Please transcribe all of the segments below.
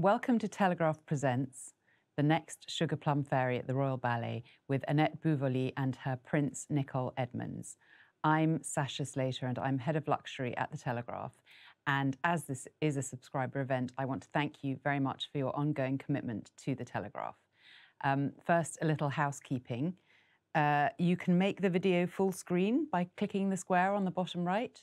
Welcome to Telegraph Presents, the next Sugar Plum Fairy at the Royal Ballet with Annette Buvoli and her Prince Nicol Edmonds. I'm Sasha Slater and I'm head of luxury at the Telegraph. And as this is a subscriber event, I want to thank you very much for your ongoing commitment to the Telegraph. Um, first, a little housekeeping. Uh, you can make the video full screen by clicking the square on the bottom right.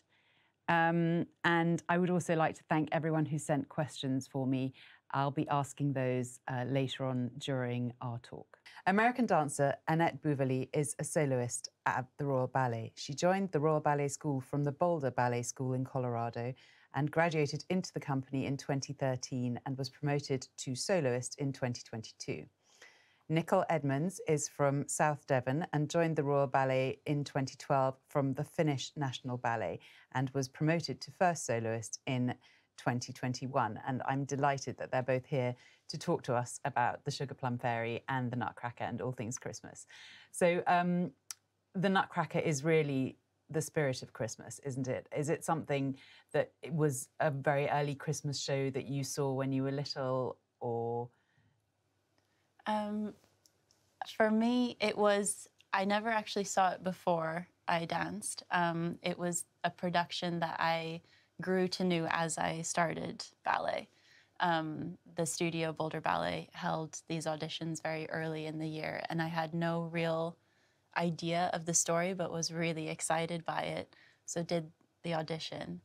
Um, and I would also like to thank everyone who sent questions for me I'll be asking those uh, later on during our talk. American dancer Annette Buvoli is a soloist at the Royal Ballet. She joined the Royal Ballet School from the Boulder Ballet School in Colorado and graduated into the company in 2013 and was promoted to soloist in 2022. Nicol Edmonds is from South Devon and joined the Royal Ballet in 2012 from the Finnish National Ballet and was promoted to first soloist in 2021. And I'm delighted that they're both here to talk to us about the Sugar Plum Fairy and the Nutcracker and all things Christmas. So, um, the Nutcracker is really the spirit of Christmas, isn't it? Is it something that it was a very early Christmas show that you saw when you were little, or? Um, for me, it was. I never actually saw it before I danced. Um, it was a production that I grew to know as I started ballet. Um, the studio Boulder Ballet held these auditions very early in the year, and I had no real idea of the story, but was really excited by it. So did the audition,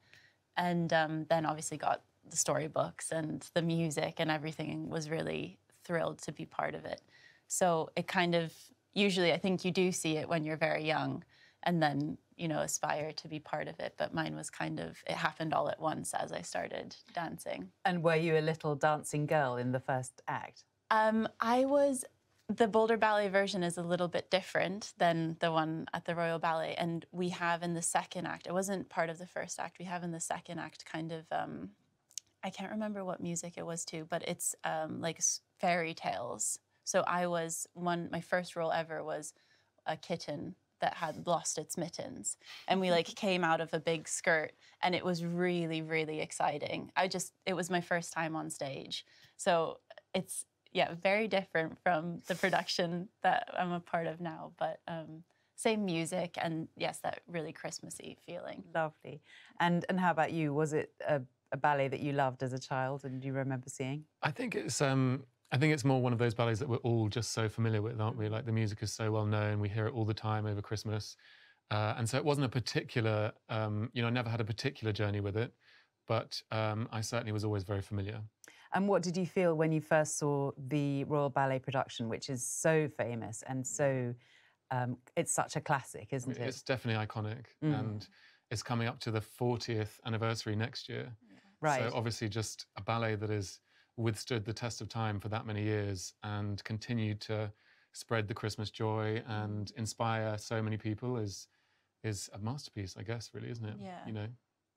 and um, then obviously got the storybooks and the music and everything. Was really thrilled to be part of it. So it kind of usually I think you do see it when you're very young, and then you know, aspire to be part of it. But mine was kind of, it happened all at once as I started dancing. And were you a little dancing girl in the first act? Um, I was, the Boulder Ballet version is a little bit different than the one at the Royal Ballet. And we have in the second act, it wasn't part of the first act, we have in the second act kind of, um, I can't remember what music it was to, but it's um, like fairy tales. So I was one, my first role ever was a kitten that had lost its mittens and we like came out of a big skirt and it was really really exciting. I just it was my first time on stage. So it's yeah very different from the production that i'm a part of now but um, same music and yes that really christmassy feeling. Lovely. And and how about you? Was it a, a ballet that you loved as a child and do you remember seeing? I think it's um I think it's more one of those ballets that we're all just so familiar with, aren't we? Like the music is so well known, we hear it all the time over Christmas. Uh, and so it wasn't a particular, um, you know, I never had a particular journey with it, but um, I certainly was always very familiar. And what did you feel when you first saw the Royal Ballet production, which is so famous and so, um, it's such a classic, isn't it? It's definitely iconic. Mm. And it's coming up to the 40th anniversary next year. Right. So obviously just a ballet that is withstood the test of time for that many years and continued to spread the Christmas joy and mm. inspire so many people is is a masterpiece, I guess, really, isn't it? Yeah. You know,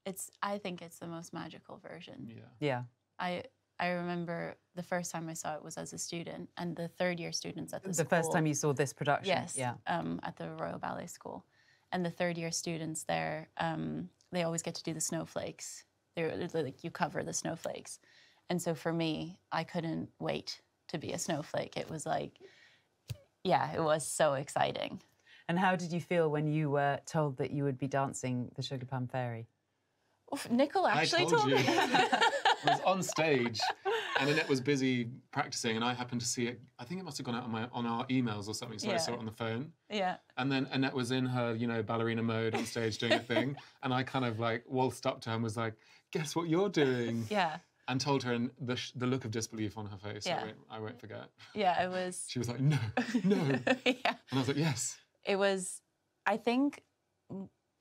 it's. I think it's the most magical version. Yeah. Yeah. I I remember the first time I saw it was as a student, and the third year students at the, school. the school. first time you saw this production. Yes. Yeah. Um, at the Royal Ballet School, and the third year students there, um, they always get to do the snowflakes. They're like you cover the snowflakes, and so for me, I couldn't wait to be a snowflake. It was like, yeah, it was so exciting. And how did you feel when you were told that you would be dancing the Sugar Plum Fairy? Oof, Nicol actually I told, told you. me. I was on stage, and Annette was busy practicing, and I happened to see it. I think it must have gone out on my on our emails or something, so yeah. I saw it on the phone. Yeah. And then Annette was in her, you know, ballerina mode on stage doing a thing, and I kind of like waltzed up to her and was like, "Guess what you're doing?" Yeah and told her and the, sh- the look of disbelief on her face. Yeah. I, won't, I won't forget. Yeah it was she was like no no. Yeah. And i was like yes. It was i think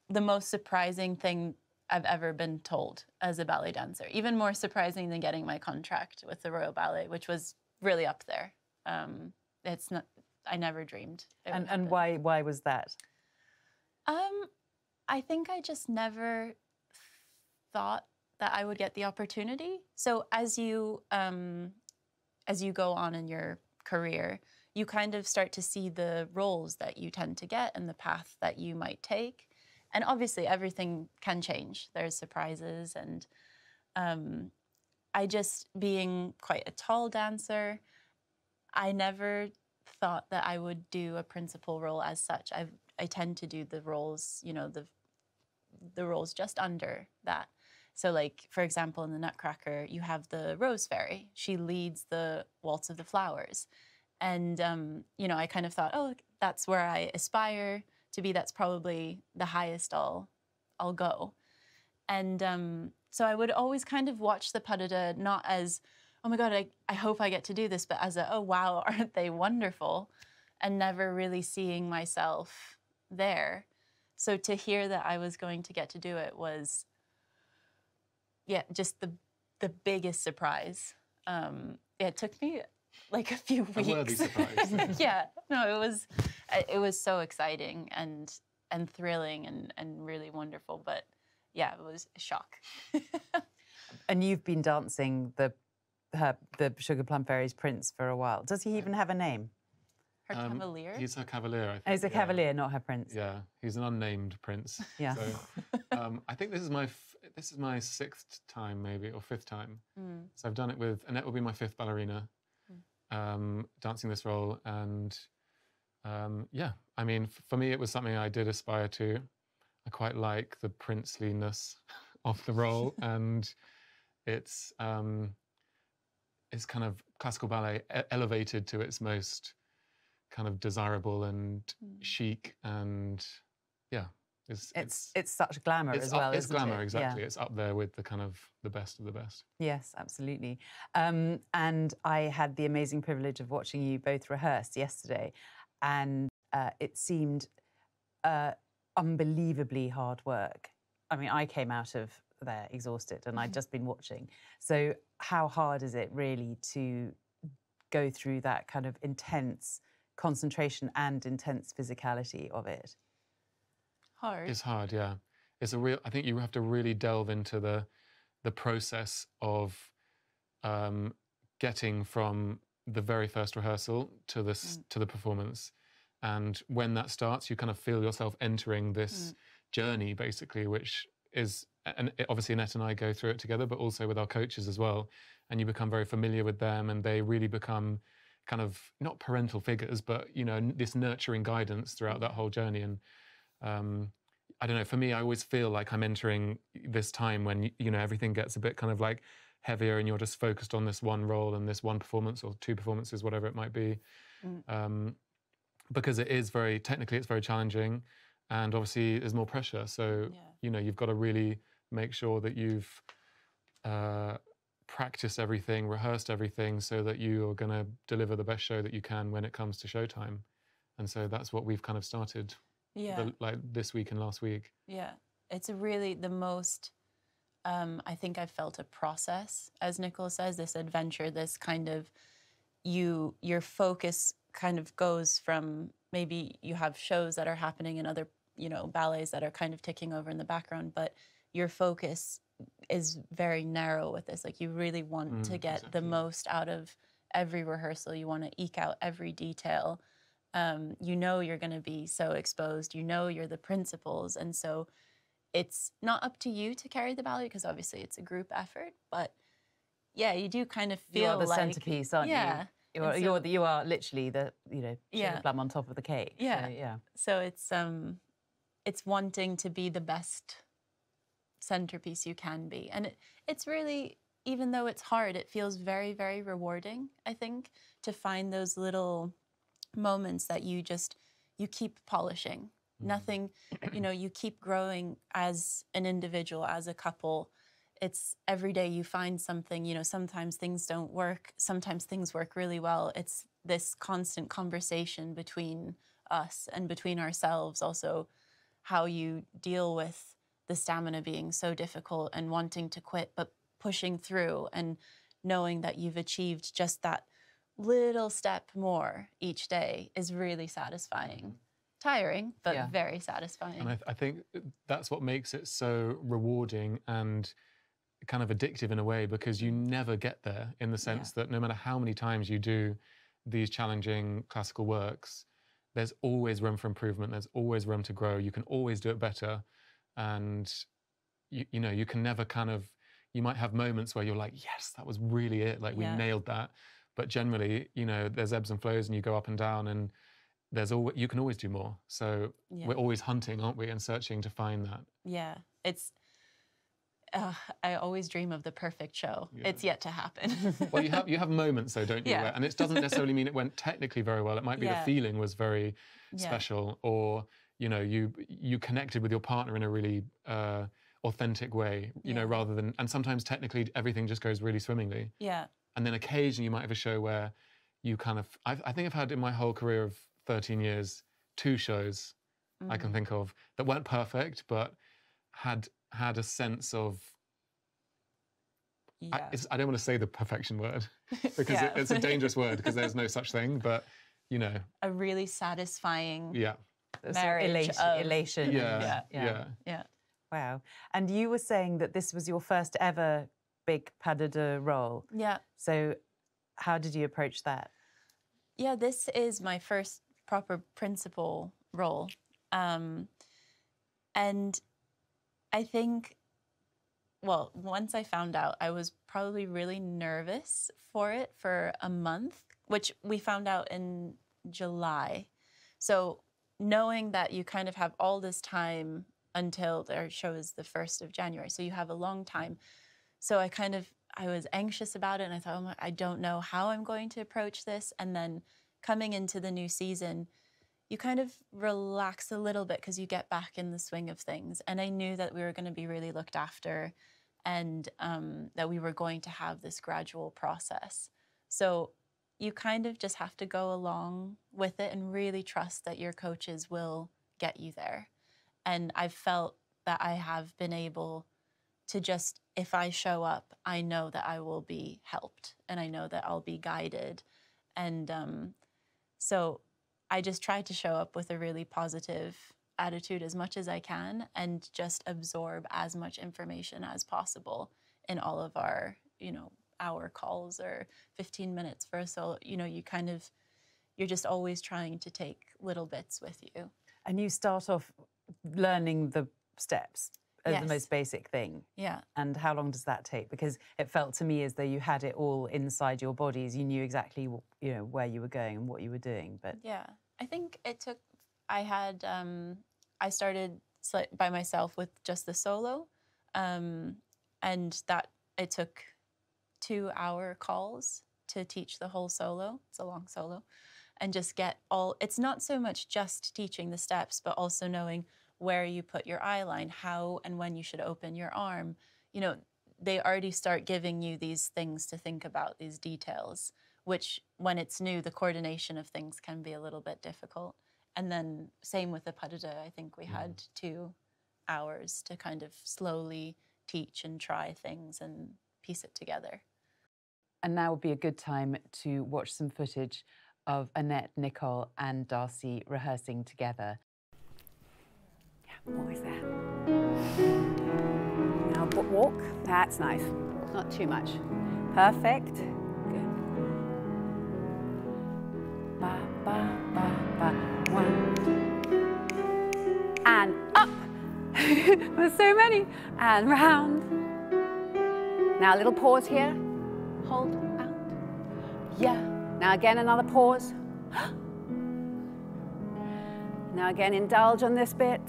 the most surprising thing i've ever been told as a ballet dancer. Even more surprising than getting my contract with the royal ballet which was really up there. Um, it's not i never dreamed and, and why why was that? Um, i think i just never thought that I would get the opportunity. So as you um, as you go on in your career, you kind of start to see the roles that you tend to get and the path that you might take. And obviously, everything can change. There's surprises, and um, I just, being quite a tall dancer, I never thought that I would do a principal role as such. I I tend to do the roles, you know, the the roles just under that. So, like for example, in the Nutcracker, you have the Rose Fairy. She leads the Waltz of the Flowers, and um, you know, I kind of thought, oh, that's where I aspire to be. That's probably the highest I'll I'll go. And um, so I would always kind of watch the pas de deux not as, oh my God, I, I hope I get to do this, but as a, oh wow, aren't they wonderful? And never really seeing myself there. So to hear that I was going to get to do it was, yeah, just the the biggest surprise. Um, it took me like a few weeks. A yeah, no, it was it was so exciting and and thrilling and and really wonderful. But yeah, it was a shock. and you've been dancing the her the Sugar Plum Fairy's prince for a while. Does he even have a name? Her Um, cavalier. He's her cavalier. I think. Oh, he's a yeah. cavalier, not her prince. Yeah, he's an unnamed prince. Yeah. So, um, I think this is my f- this is my sixth time maybe or fifth time. Mm. So I've done it with Annette will be my fifth ballerina, um, dancing this role, and um, yeah, I mean f- for me it was something I did aspire to. I quite like the princeliness of the role, and it's um, it's kind of classical ballet elevated to its most kind of desirable and Mm. chic and yeah, it's It's it's such glamour it's as up- well. it's isn't glamour it? exactly. Yeah. It's up there with the kind of the best of the best. Yes, absolutely. Um, and I had the amazing privilege of watching you both rehearse yesterday, and uh, it seemed uh, unbelievably hard work. I mean, I came out of there exhausted, and I'd just been watching. So, how hard is it really to go through that kind of intense concentration and intense physicality of it? Hard. It's hard, yeah. It's a real. I think you have to really delve into the the process of um, getting from the very first rehearsal to this to the performance, and when that starts, you kind of feel yourself entering this journey, basically, which is and obviously Annette and I go through it together, but also with our coaches as well, and you become very familiar with them, and they really become kind of not parental figures, but you know this nurturing guidance throughout that whole journey, and um, I don't know. For me, I always feel like I'm entering this time when you know everything gets a bit kind of like heavier, and you're just focused on this one role and this one performance or two performances, whatever it might be, Mm. um, because it is very technically it's very challenging, and obviously there's more pressure. So Yeah. you know you've got to really make sure that you've uh, practiced everything, rehearsed everything, so that you are going to deliver the best show that you can when it comes to showtime. And so that's what we've kind of started yeah. the, like this week and last week. Yeah, it's really the most. Um, I think I've felt a process, as Nicol says, this adventure, this kind of you your focus kind of goes from maybe you have shows that are happening and other you know ballets that are kind of ticking over in the background, but your focus is very narrow with this. Like you really want to Mm, get the most out of every rehearsal. You want to eke out every detail. Um, you know you're going to be so exposed. You know you're the principals, and so it's not up to you to carry the ballet because obviously it's a group effort. But yeah, you do kind of feel you are the like centerpiece, aren't yeah. you? You are, And you're you are literally the you know Yeah. plum on top of the cake. So, Yeah. yeah. So it's um, it's wanting to be the best centerpiece you can be, and it, it's really even though it's hard, it feels very very rewarding. I think to find those little moments that you just you keep polishing. Mm-hmm. Nothing, you know, you keep growing as an individual, as a couple. It's every day you find something, you know, sometimes things don't work, sometimes things work really well. It's this constant conversation between us and between ourselves, also how you deal with the stamina being so difficult and wanting to quit, but pushing through and knowing that you've achieved just that little step more each day is really mm-hmm. satisfying. Tiring, but Yeah. very satisfying. And I, th- I think uh, that's what makes it so rewarding and kind of addictive in a way because you never get there in the sense that no matter how many times you do these challenging classical works, there's always room for improvement. There's always room to grow. You can always do it better. And, you, you know, you can never kind of you might have moments where you're like, yes, that was really it. Like we Yeah. nailed that. But generally, you know, there's ebbs and flows, and you go up and down, and there's always you can always do more. So Yeah. we're always hunting, aren't we, and searching to find that. Yeah, it's. Uh, I always dream of the perfect show. Yeah. It's yet to happen. Well, you have you have moments though, don't you? Yeah. where- and it doesn't necessarily mean it went technically very well. It might be Yeah. the feeling was very special, or you know, you you connected with your partner in a really uh, authentic way. You know, rather than and sometimes technically everything just goes really swimmingly. Yeah, And then occasionally you might have a show where you kind of I, I think I've had in my whole career of 13 years two shows I can Mhm. think of that weren't perfect, but had had a sense of I, yeah. it's, I don't want to say the perfection word because Yeah. it, it's a dangerous word because there's no such thing. But you know, a really satisfying. yeah, Sort marriage elation, of- elation. and- yeah, Yeah. yeah. Yeah. Wow. And you were saying that this was your first ever big pas de deux role. Yeah. So, how did you approach that? Yeah, this is my first proper principal role. Um, and I think, well, once I found out, I was probably really nervous for it for a month, which we found out in July. So, knowing that you kind of have all this time until their show is the 1st of January, so you have a long time. So, I kind of I was anxious about it and I thought, oh my, I don't know how I'm going to approach this. And then coming into the new season, you kind of relax a little bit because you get back in the swing of things. And I knew that we were going to be really looked after and um, that we were going to have this gradual process. So you kind of just have to go along with it and really trust that your coaches will get you there. And I've felt that I have been able to just, if I show up, I know that I will be helped and I know that I'll be guided. And um, so I just try to show up with a really positive attitude as much as I can and just absorb as much information as possible in all of our, you know, hour calls or 15 minutes for solo. You know, you kind of, you're just always trying to take little bits with you. And you start off learning the steps as the most basic thing. Yeah. And how long does that take? Because it felt to me as though you had it all inside your bodies. You knew exactly, you know, where you were going and what you were doing. But Yeah, I think it took. I had. Um, I started by myself with just the solo, um, and that it took two hour calls to teach the whole solo. It's a long solo, and just get all. It's not so much just teaching the steps, but also knowing where you put your eye line, how and when you should open your arm. You know, they already start giving you these things to think about, these details which when it's new, the coordination of things can be a little bit difficult. And then same with the deux, I think we mm-hmm. had two hours to kind of slowly teach and try things and piece it together. And now would be a good time to watch some footage of Annette, Nicol, and Darcey rehearsing together. Always there. Now walk. That's nice. Not too much. Perfect. Good. Ba ba ba ba. One. And up. There's so many. And round. Now a little pause here. Hold out. Yeah. Now again another pause. Now again indulge on this bit.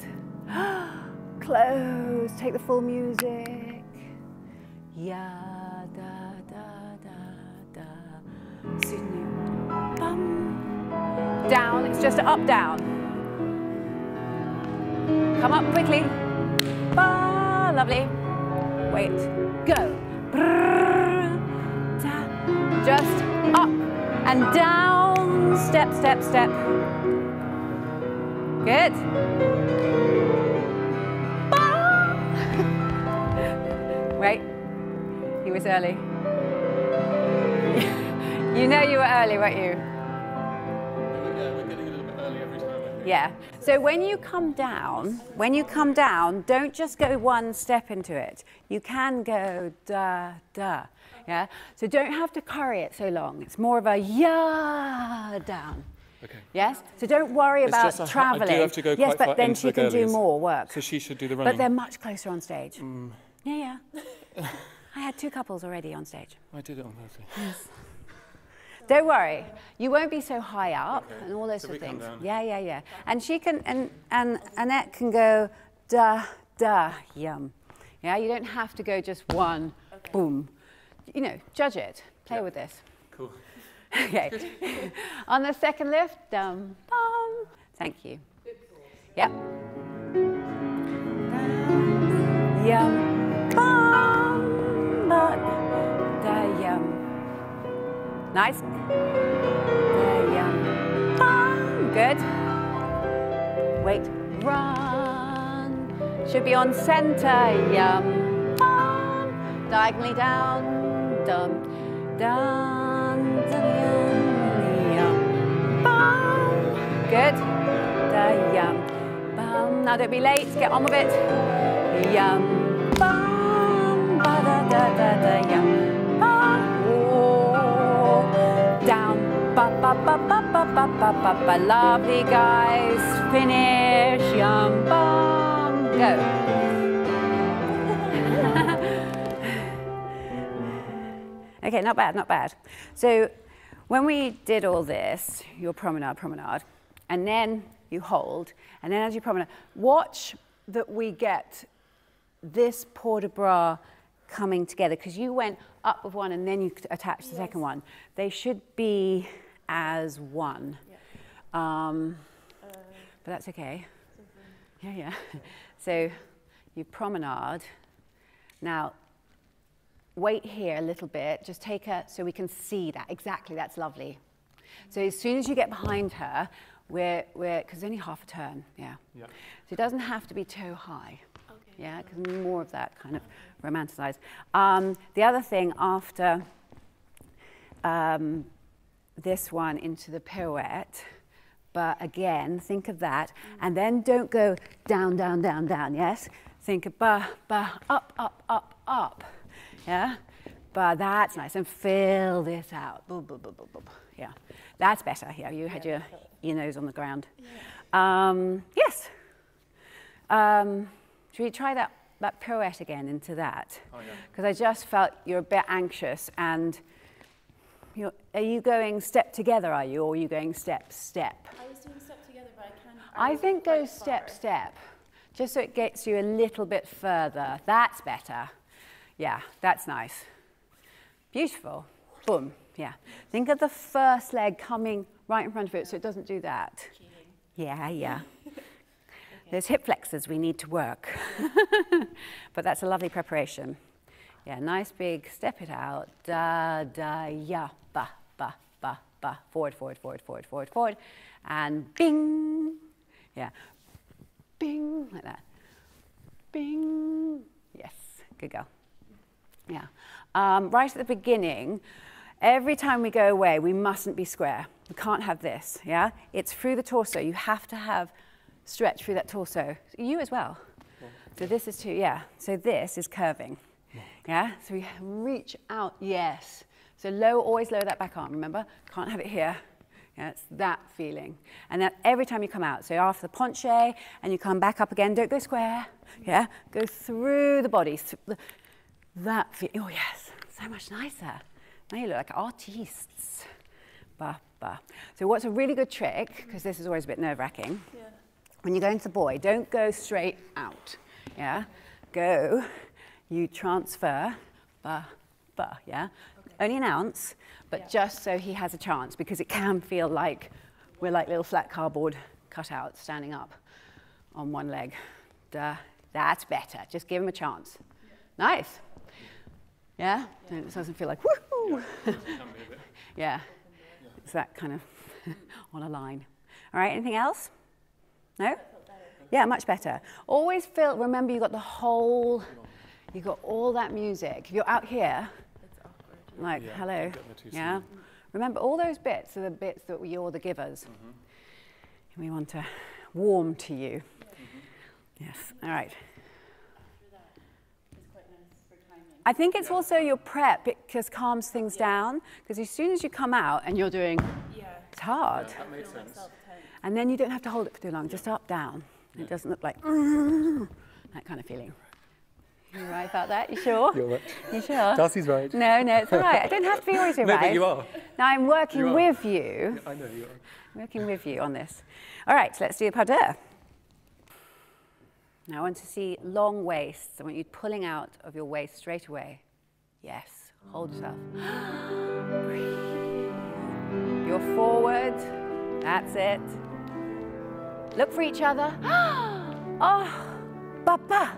Close. Take the full music. Ya da da da da. Bum. Down. It's just up down. Come up quickly. Ba. Lovely. Wait. Go. Brrr. Da. Just up and down. Step, step, step. Good. Was early. you know you were early, weren't you? Yeah, we're getting a little bit early every time. Yeah. So when you come down, when you come down, don't just go one step into it. You can go da da. Yeah. So don't have to curry it so long. It's more of a ya down. Okay. Yes. So don't worry It's about just a- I do traveling. have to go yes, quite but then she the can do more work. So she should do the running. but they're much closer on stage. Mm. Yeah, yeah. I had two couples already on stage. I did it on Thursday. Yes. Don't worry, you won't be so high up and all those So sort of we come things. down. Yeah, yeah, yeah. And she can, and, and Annette can go da, da, yum. Yeah, you don't have to go just one, boom. You know, judge it, play Yeah. with this. Cool. Okay. On the second lift, dum, bum. Thank you. Yep. Yum, da. Um, nice. Yum. Good. Wait, run. Should be on center. Yum. Diagonally down. Dum, da, yum. Good. Yum, bum. Now don't be late. Get on with it. Yum, bum, da, da, da. Oh, down, ba, ba, ba, ba, ba, ba, ba, ba, ba. Lovely guys. Finish. Yum, bum. Go. Okay, not bad, not bad. So when we did all this, your promenade, promenade, and then you hold, and then as you promenade, watch that we get this port de bras coming together, because you went up with one and then you attach the second one. They should be as one. Um, but that's okay. Yeah, yeah. So you promenade. Now, wait here a little bit. Just take her so we can see that. Exactly, that's lovely. So as soon as you get behind her, we're, we're, because only half a turn, yeah. Yeah. So it doesn't have to be toe high. Yeah, because more of that kind of romanticized. Um, the other thing after um, this one into the pirouette, but again, think of that, and then don't go down, down, down, down, yes? Think of ba, ba, up, up, up, up, yeah? But that's nice, and fill this out, boop, boop, boop, boop, boop. yeah. That's better, yeah, you had your, your nose on the ground. Um, yes. Um, should we try that, that pirouette again into that? Oh, yeah. Because I just felt you're a bit anxious and you're, are you going step together, are you, or are you going step, step? I was doing step together, but I can't. I think go step, step, just so it gets you a little bit further. That's better. Yeah, that's nice. Beautiful. Boom. Yeah. Think of the first leg coming right in front of it so it doesn't do that. Yeah, yeah. There's hip flexors we need to work. but that's a lovely preparation. Yeah, nice big step it out. Da, da, ya, ba, ba, ba, ba. Forward, forward, forward, forward, forward, forward. And bing. Yeah. Bing, like that. Bing. Yes, good girl. Yeah. Um, right at the beginning, every time we go away, we mustn't be square. We can't have this, yeah? It's through the torso. You have to have stretch through that torso. You as well. So this is too, yeah. So this is curving. Yeah? So we reach out, yes. So low, always lower that back arm, remember? Can't have it here. Yeah, it's that feeling. And that every time you come out, so after the penché, and you come back up again, don't go square. Yeah? Go through the body. th- that feel, oh yes, so much nicer. Now you look like artists. Ba, ba. So what's a really good trick, because this is always a bit nerve-wracking, Yeah. When you go into the boy, don't go straight out. Yeah? Go, you transfer, ba, ba, yeah? Only an ounce, but Yeah. just so he has a chance, because it can feel like we're like little flat cardboard cutouts standing up on one leg. Duh. That's better. Just give him a chance. Nice. Yeah? And it doesn't feel like, woohoo! yeah. It's that kind of on a line. All right, anything else? No? Yeah, much better. Always feel, remember you've got the whole, you've got all that music. If you're out here, like, Yeah, hello, don't get there too yeah? soon. Remember, all those bits are the bits that you're the givers. Mm-hmm. We want to warm to you. Yes, all right. After that, it's quite nice for timing. I think it's also your prep, because calms things down, because as soon as you come out and you're doing, Yeah. it's hard. That makes sense. And then you don't have to hold it for too long, just up, down. It doesn't look like that kind of feeling. You're right about that. You sure? You're right. You sure? Darcey's right. No, no, it's all right. I don't have to be always right. No, but you are. Now I'm working You with you. I know you are. I'm working with you on this. All right, let's do pas deux. Now I want to see long waists. I want you pulling out of your waist straight away. Yes, hold yourself. Breathe. You're forward. That's it. Look for each other. oh, papa.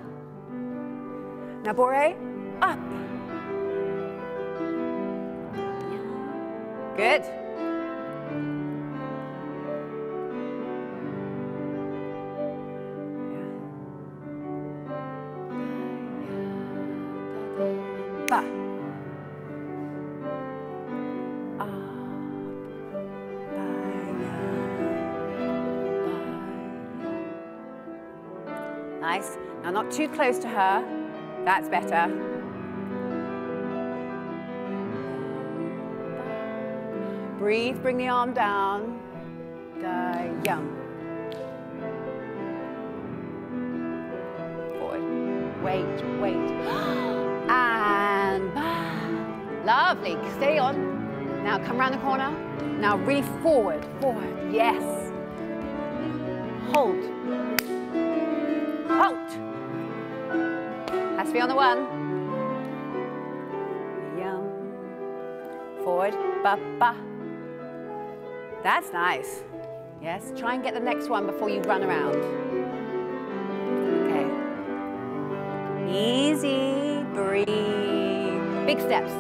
Now, Bore, up. Good. Too close to her. That's better. Breathe, bring the arm down. Yum. Forward. Wait, wait. and ba. Lovely. Stay on. Now come around the corner. Now really forward, forward. Yes. Hold. On the one. Yum. Forward. Ba ba. That's nice. Yes. Try and get the next one before you run around. Okay. Easy. Breathe. Big steps.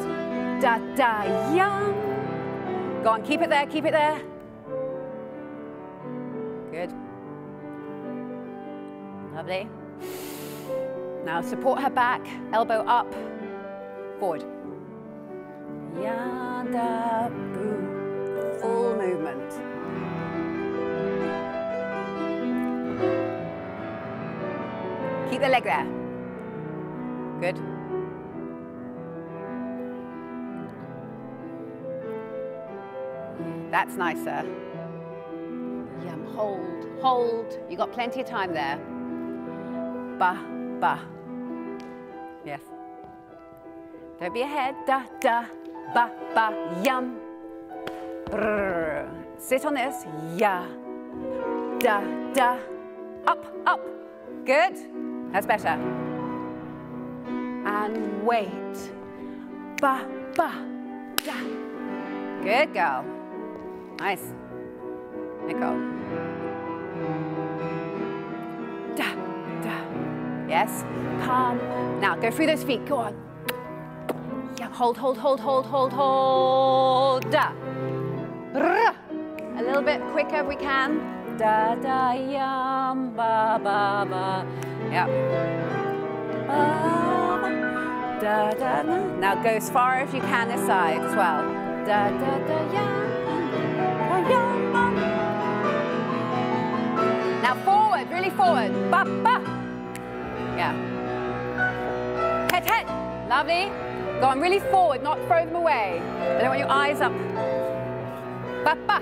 Da da yum. Go on. Keep it there. Keep it there. Good. Lovely. Now support her back, elbow up, forward. Yada boo. Full movement. Keep the leg there. Good. That's nicer. Yum. Hold, hold. You got plenty of time there. Ba, ba. Don't be ahead. Da, da, ba, ba, yum. Sit on this. Ya. Da, da. Up, up. Good. That's better. And wait. Ba, ba, da. Good girl. Nice. Nicol. Da, da. Yes. Calm. Now go through those feet. Go on. Hold, hold, hold, hold, hold, hold. Da. Brr. A little bit quicker if we can. Da da yum ba ba ba. Yep. Ba, ba. Da da na. Now go as far as you can this side as well. Da da da yum. Da, yum, ba. Now forward, really forward. Ba ba. Yeah. Head, head. Lovely. Go on really forward, not throw them away. I don't want your eyes up. Ba.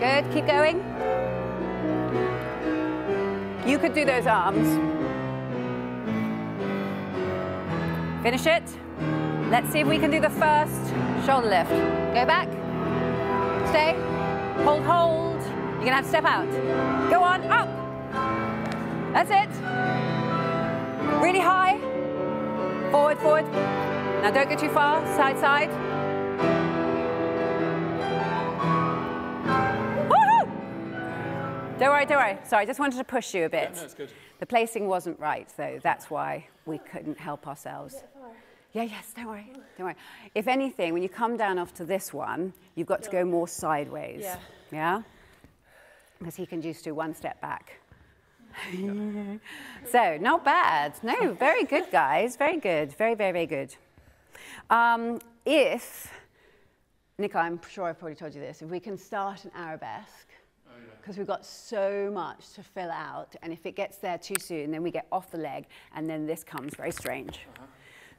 Good. Keep going. You could do those arms. Finish it. Let's see if we can do the first shoulder lift. Go back. Stay. Hold, hold. You're gonna have to step out. Go on, up. That's it. Really high. Forward, forward. Now don't go too far. Side, side. Woohoo! Don't worry, don't worry. Sorry, I just wanted to push you a bit. no, it's good. The placing wasn't right, though. That's why we couldn't help ourselves. Yeah, yes, don't worry. Don't worry. If anything, when you come down after this one, you've got to go more sideways. Yeah. Yeah? Because he can just do one step back. so, not bad. No, very good, guys. Very good. Very, very, very good. Um, if, Nico, I'm sure I've probably told you this, if we can start an arabesque, because we've got so much to fill out, and if it gets there too soon, then we get off the leg, and then this comes very strange.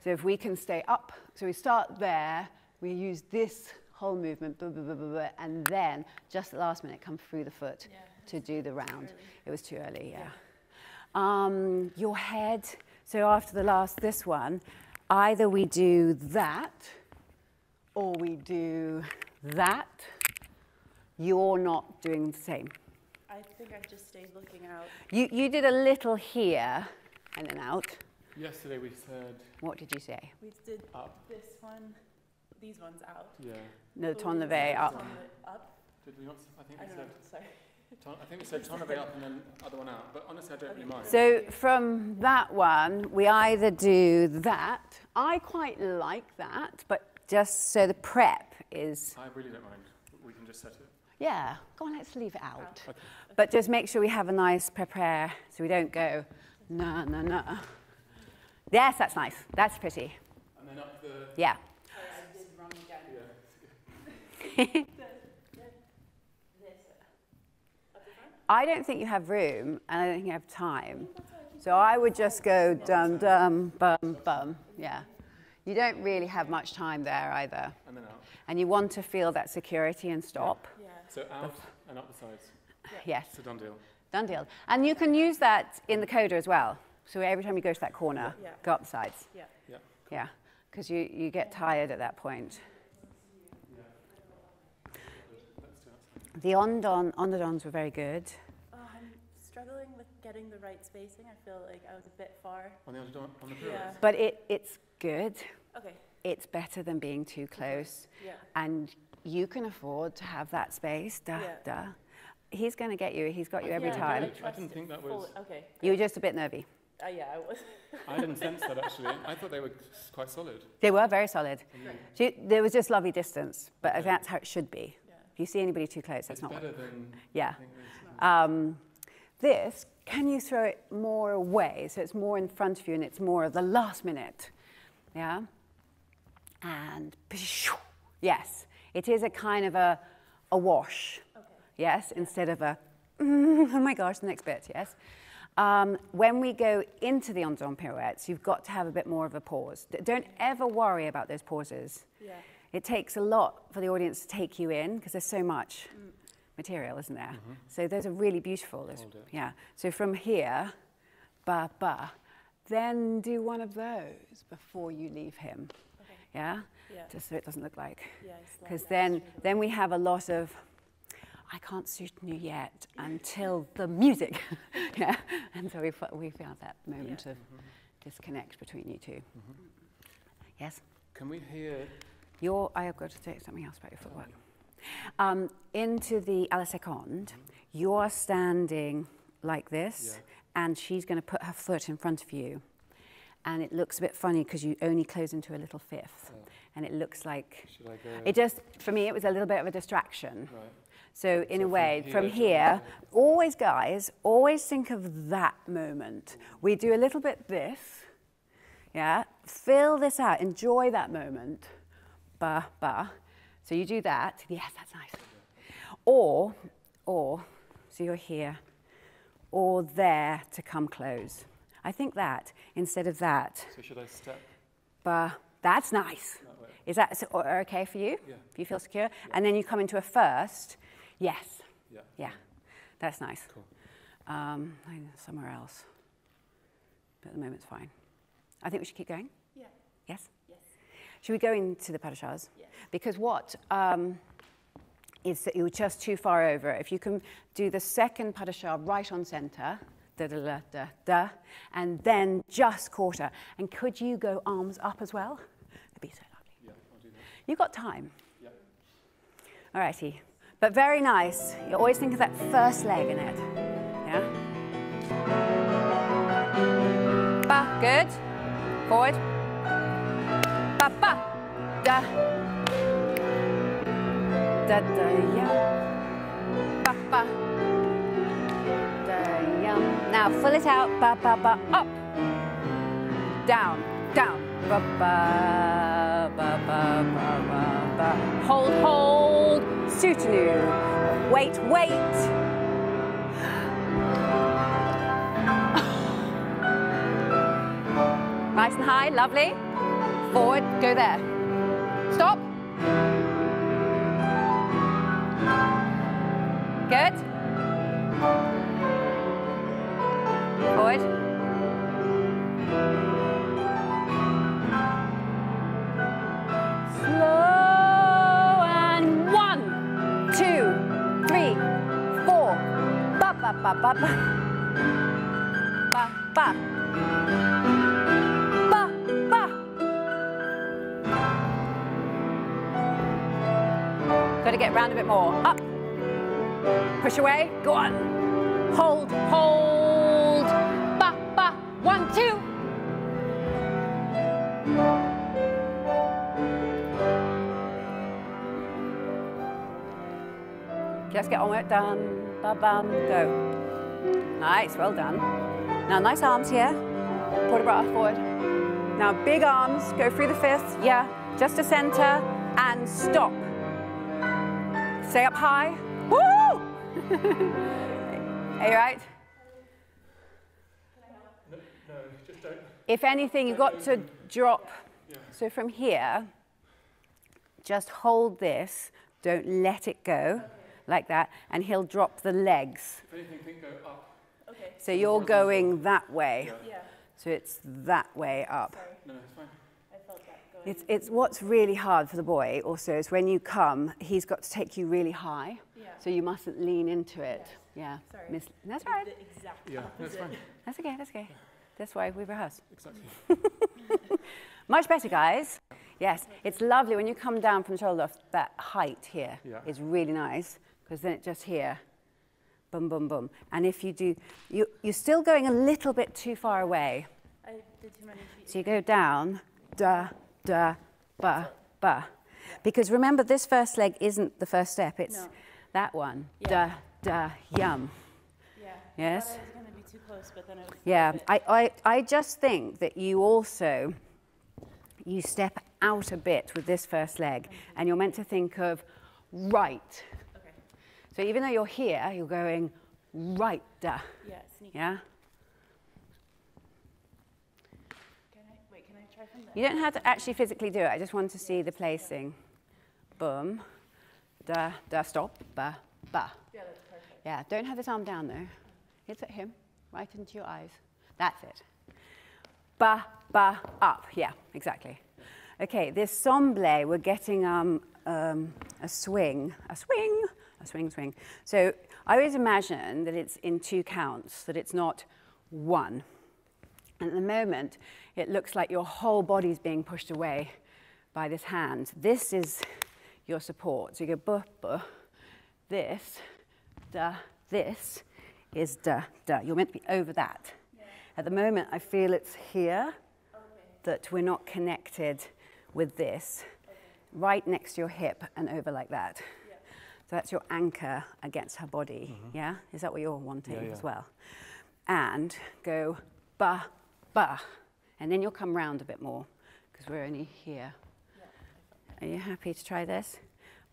So if we can stay up, so we start there, we use this whole movement, blah, blah, blah, blah, blah, and then just at the last minute come through the foot to do the round. It was too early, yeah. Um, your head, So after the last, this one, either we do that or we do that. You're not doing the same. I think I just stayed looking out. You, you did a little here and then out. Yesterday we said What did you say? We did up. this one, these ones out. Yeah. No, ton levee up. Up? Did we not? I think I we don't said. know, sorry. Ton, I think we said ton of up and then other one out. But honestly, I don't really mind. So from that one, we either do that. I quite like that, but just so the prep is, I really don't mind. We can just set it. yeah, go on, let's leave it out. Okay. But just make sure we have a nice prepare so we don't go, no, no, no. Yes, that's nice. That's pretty. And then up the. Yeah. I don't think you have room and I don't think you have time. So I would just go dum dum bum bum. Yeah. You don't really have much time there either. And then out. And you want to feel that security and stop. Yeah. So out and up the sides. Yes. So done deal. Done deal. And you can use that in the coda as well. So every time you go to that corner, Yeah. go up the sides. Yeah. Yeah. Yeah. Because you, you get tired at that point. Let's do that. The ondon, en dedans were very good. Oh, I'm struggling with getting the right spacing. I feel like I was a bit far. On the underdog, on the Yeah. pirouettes. But it, it's good. Okay. It's better than being too close. Yeah. And you can afford to have that space. Duh, Yeah. duh. He's going to get you. He's got you every Yeah, time. I I didn't think that fully- was- Okay. You were just a bit nervy. Uh, yeah, I was. I didn't sense that actually. I thought they were quite solid. They were very solid. So there was just lovely distance, but that's how it should be. Yeah. If you see anybody too close, that's It's not. better than. Yeah. I think this. Um, this, can you throw it more away so it's more in front of you and it's more of the last minute? Yeah? And yes, it is a kind of a, a wash. Okay. Yes, instead of a, oh my gosh, the next bit, yes. Um, when we go into the on pirouettes, you've got to have a bit more of a pause. Don't ever worry about those pauses. Yeah. It takes a lot for the audience to take you in because there's so much material, isn't there? Mm-hmm. So those are really beautiful. Those, yeah. So from here, ba ba, then do one of those before you leave him. Okay. Yeah. Yeah. Just so it doesn't look like. Yeah, Because that then, straight then we have a lot of. I can't suit you yet until the music. yeah. And so we, f- we found that moment of mm-hmm. disconnect between you 2 mm-hmm. Yes. Can we hear? You're, I have got to say something else about your footwork. Um, into the a la seconde, you're standing like this, Yeah. and she's going to put her foot in front of you. And it looks a bit funny because you only close into a little fifth. Oh. And it looks like, Should I go? it just, for me, it was a little bit of a distraction. Right. So in So a from way, here from here, always guys, always think of that moment. We do a little bit this, yeah. Fill this out, enjoy that moment, ba ba. So you do that. Yes, that's nice. Or, or, so you're here, or there to come close. I think that instead of that, So should I step ba. That's nice. that? Is that so- okay for you? Yeah. If you feel secure, and then you come into a first. Yes. Yeah. Yeah, that's nice. Cool. Um, somewhere else. But at the moment, it's fine. I think we should keep going. Yeah. Yes? Yes. Should we go into the pas de chats? Yes. Because what um, is that you're just too far over. If you can do the second pas de chat right on center, da da da da da, and then just quarter. And could you go arms up as well? That'd be so lovely. Yeah, I'll do that. You've got time. Yeah. All righty. But very nice. You always think of that first leg in it. Yeah? Ba, good. Forward. Da. Da, da, yum. Ba, ba. Da. Now fill it out. Ba, ba, ba. Up. Down. Down. Ba, ba, ba, ba, ba, ba, ba. Hold, hold. Soutenu. Wait, wait. Nice and high, lovely. Forward, go there. Stop. Good. Forward. Slow and one, two, three, four. Ba ba ba ba ba. Ba ba. Get round a bit more. Up. Push away. Go on. Hold, hold. Ba ba. One, two. Just get on it. Done. Ba bum. Go. Nice. Well done. Now, nice arms here. Put a bra forward. Now, big arms. Go through the fists. Yeah. Just to center and stop. Stay up high. Woo! Are you right? If anything, you've got to drop. So from here, just hold this. Don't let it go like that. And he'll drop the legs. If anything, think go up. So you're going that way. So it's that way up. No, it's fine. It's, it's what's really hard for the boy also is when you come, he's got to take you really high. So you mustn't lean into it. Yeah. Miss, that's all right. Yeah, that's fine. That's okay, that's okay. That's why we rehearse. Exactly. Much better, guys. Yes, it's lovely when you come down from the shoulder off, that height here Yeah. is really nice because then it just here, boom, boom, boom. And if you do, you, you're still going a little bit too far away. I did too many feet. So you go down, da, da, ba, ba. Because remember, this first leg isn't the first step, it's No. that one, Yeah. da, da, yum. Yeah. Yes? I thought I was gonna be too close, but then I was. Yeah, I, I, I just think that you also, you step out a bit with this first leg, and you're meant to think of right. Okay. So even though you're here, you're going right, da, Yeah. Sneak. yeah? Can I wait? Can I try from there? You don't have to actually physically do it. I just want to see the placing. Boom. Da, da, stop. Ba, ba. Yeah, that's perfect. Yeah, don't have this arm down though. It's at him, right into your eyes. That's it. Ba, ba, up. Yeah, exactly. Okay, this semble, we're getting um, um, a swing, a swing, a swing, swing. So I always imagine that it's in two counts, that it's not one. And at the moment, it looks like your whole body's being pushed away by this hand. This is your support. So you go buh, buh. This, da, this is da, da. You're meant to be over that. At the moment, I feel it's here that we're not connected with this. Right next to your hip and over like that. So that's your anchor against her body. Mm-hmm. Yeah? Is that what you're wanting Yeah, yeah. as well? And go ba, ba. And then you'll come round a bit more because we're only here. Are you happy to try this?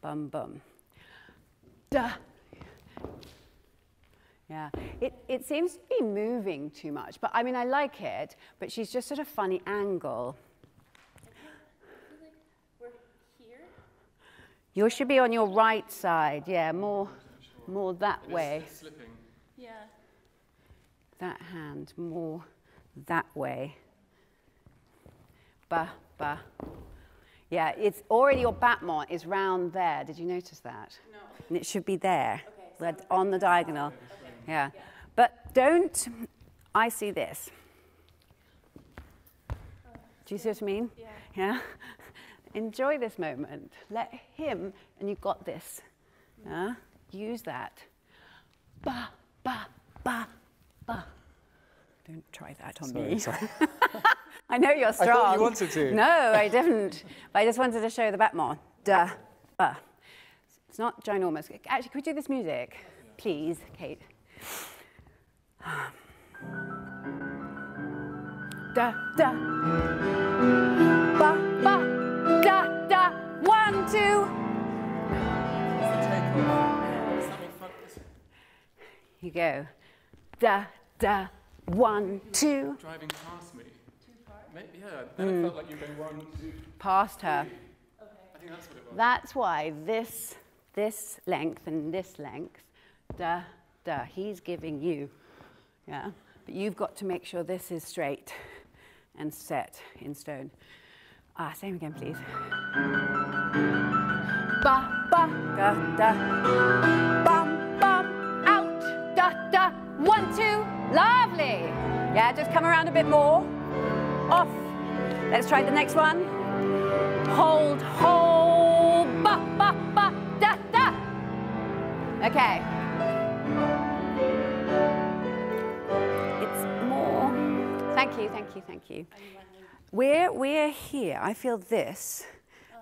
Bum, bum. Da. Yeah, it, it seems to be moving too much, but I mean, I like it, but she's just at a funny angle. We're. You should be on your right side, yeah, more, more that way. It's slipping. Yeah. That hand, more that way. Ba, ba. Yeah, it's already your battement is round there. Did you notice that? No. And it should be there, but on the diagonal. Yeah. But don't, I see this. Do you see what I mean? Yeah. Yeah? Enjoy this moment. Let him, and you've got this. Yeah? Use that. Ba, ba, ba, ba. Don't try that on me. I know you're strong. thought you wanted to. No, I didn't. but I just wanted to show the back more. Da, ba. It's not ginormous. Actually, could we do this music? Please, Kate. Da, da. Ba, ba. Da, da. One, two. You go. Da, da. One, two. Driving past me. Maybe, yeah, then it felt like you were going one, two. Past her. Okay. I think that's what it was. That's why this, this length and this length, da, da, he's giving you, yeah? But you've got to make sure this is straight and set in stone. Ah, same again, please. Ba, ba, da, da. Bum, bum, out, da, da. Yeah, just come around a bit more. Off. Let's try the next one. Hold, hold, ba, ba, ba, da, da. Okay. It's more. Thank you, thank you, thank you. We're, we're here. I feel this.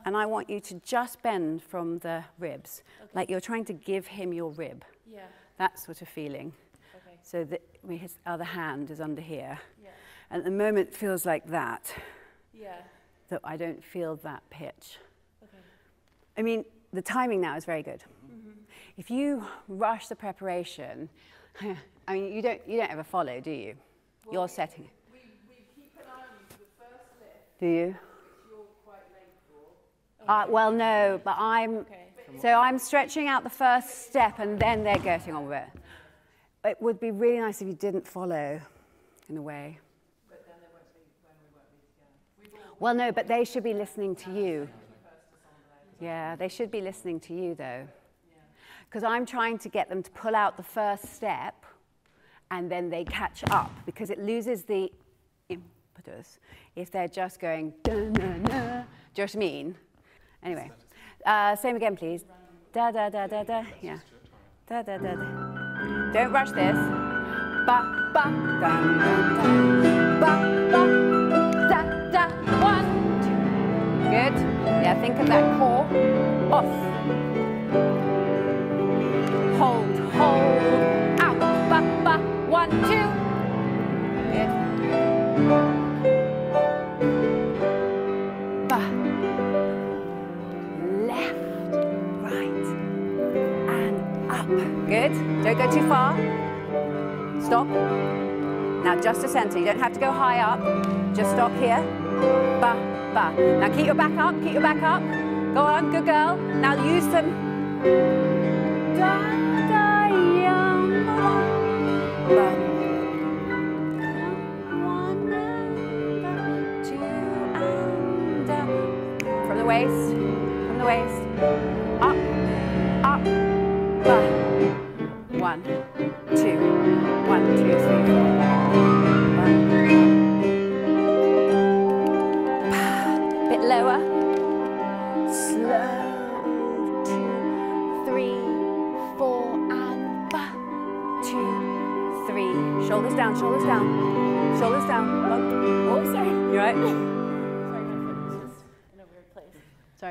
And I want you to just bend from the ribs, like you're trying to give him your rib. Yeah. That sort of feeling. Okay. So that his other hand is under here. Yeah. And at the moment it feels like that, Yeah. that I don't feel that pitch. Okay. I mean, the timing now is very good. If you rush the preparation, I mean, you don't, you don't ever follow, do you? You're setting. We, we keep an eye on you for the first lift, Do you? which you're quite late for. Uh, well, no, but I'm. Okay. So I'm stretching out the first step and then they're getting on with it. It would be really nice if you didn't follow, in a way. Well, no, but they should be listening to you. Yeah, they should be listening to you, though. Because I'm trying to get them to pull out the first step and then they catch up because it loses the impetus if they're just going, na. Do you know what I mean? Anyway, uh, same again, please. Da, da, da, da, da. Yeah. Da, da, da, da. Don't rush this. Ba, ba, dun, dun, dun. Ba, ba, da, da. One, two. Good. Yeah, think of that core. Off. Good. Don't go too far. Stop. Now just to center. You don't have to go high up. Just stop here. Ba, ba. Now keep your back up. Keep your back up. Go on. Good girl. Now use them. A. Uh, from the waist.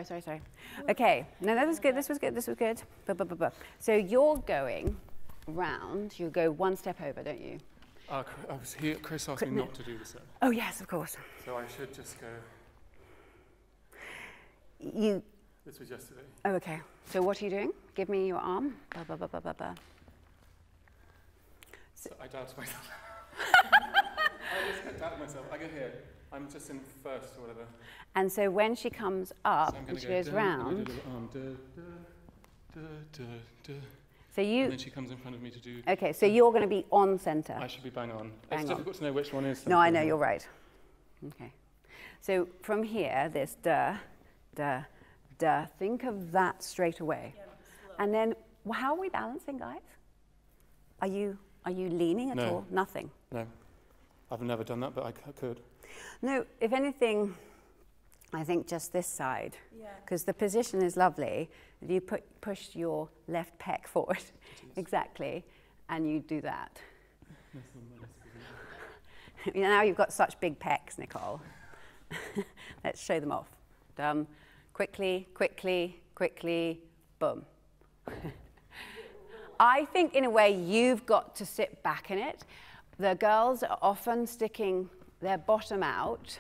Sorry, sorry, sorry. Okay, no, that was good. This was good. This was good. Bu- bu- bu- bu. So you're going round. You go one step over, don't you? Uh, Chris- I was here, Chris asked me not to do this, Oh yes, of course. so I should just go. You. This was yesterday. Oh, okay. So what are you doing? Give me your arm. Bu- bu- bu. So I doubted myself. I just doubted myself. I go here. I'm just in first or whatever. And so when she comes up so and she go goes down, and I round, do a little arm, duh, duh, duh, duh, duh. so And you. then she comes in front of me to do. Okay, so you're going to be on centre. I should be bang on. Bang it's on. difficult to know which one is. No, I know, you're right. Okay. So from here, this da, da, da, think of that straight away. And then, wh- how are we balancing, guys? Are you, are you leaning at No. all? Nothing. No, I've never done that, but I c- could. No, if anything, I think just this side. Yeah. Because the position is lovely. If you put, push your left pec forward, exactly, and you do that. now you've got such big pecs, Nicol. Let's show them off. Done. Quickly, quickly, quickly, boom. I think, in a way, you've got to sit back in it. The girls are often sticking their bottom out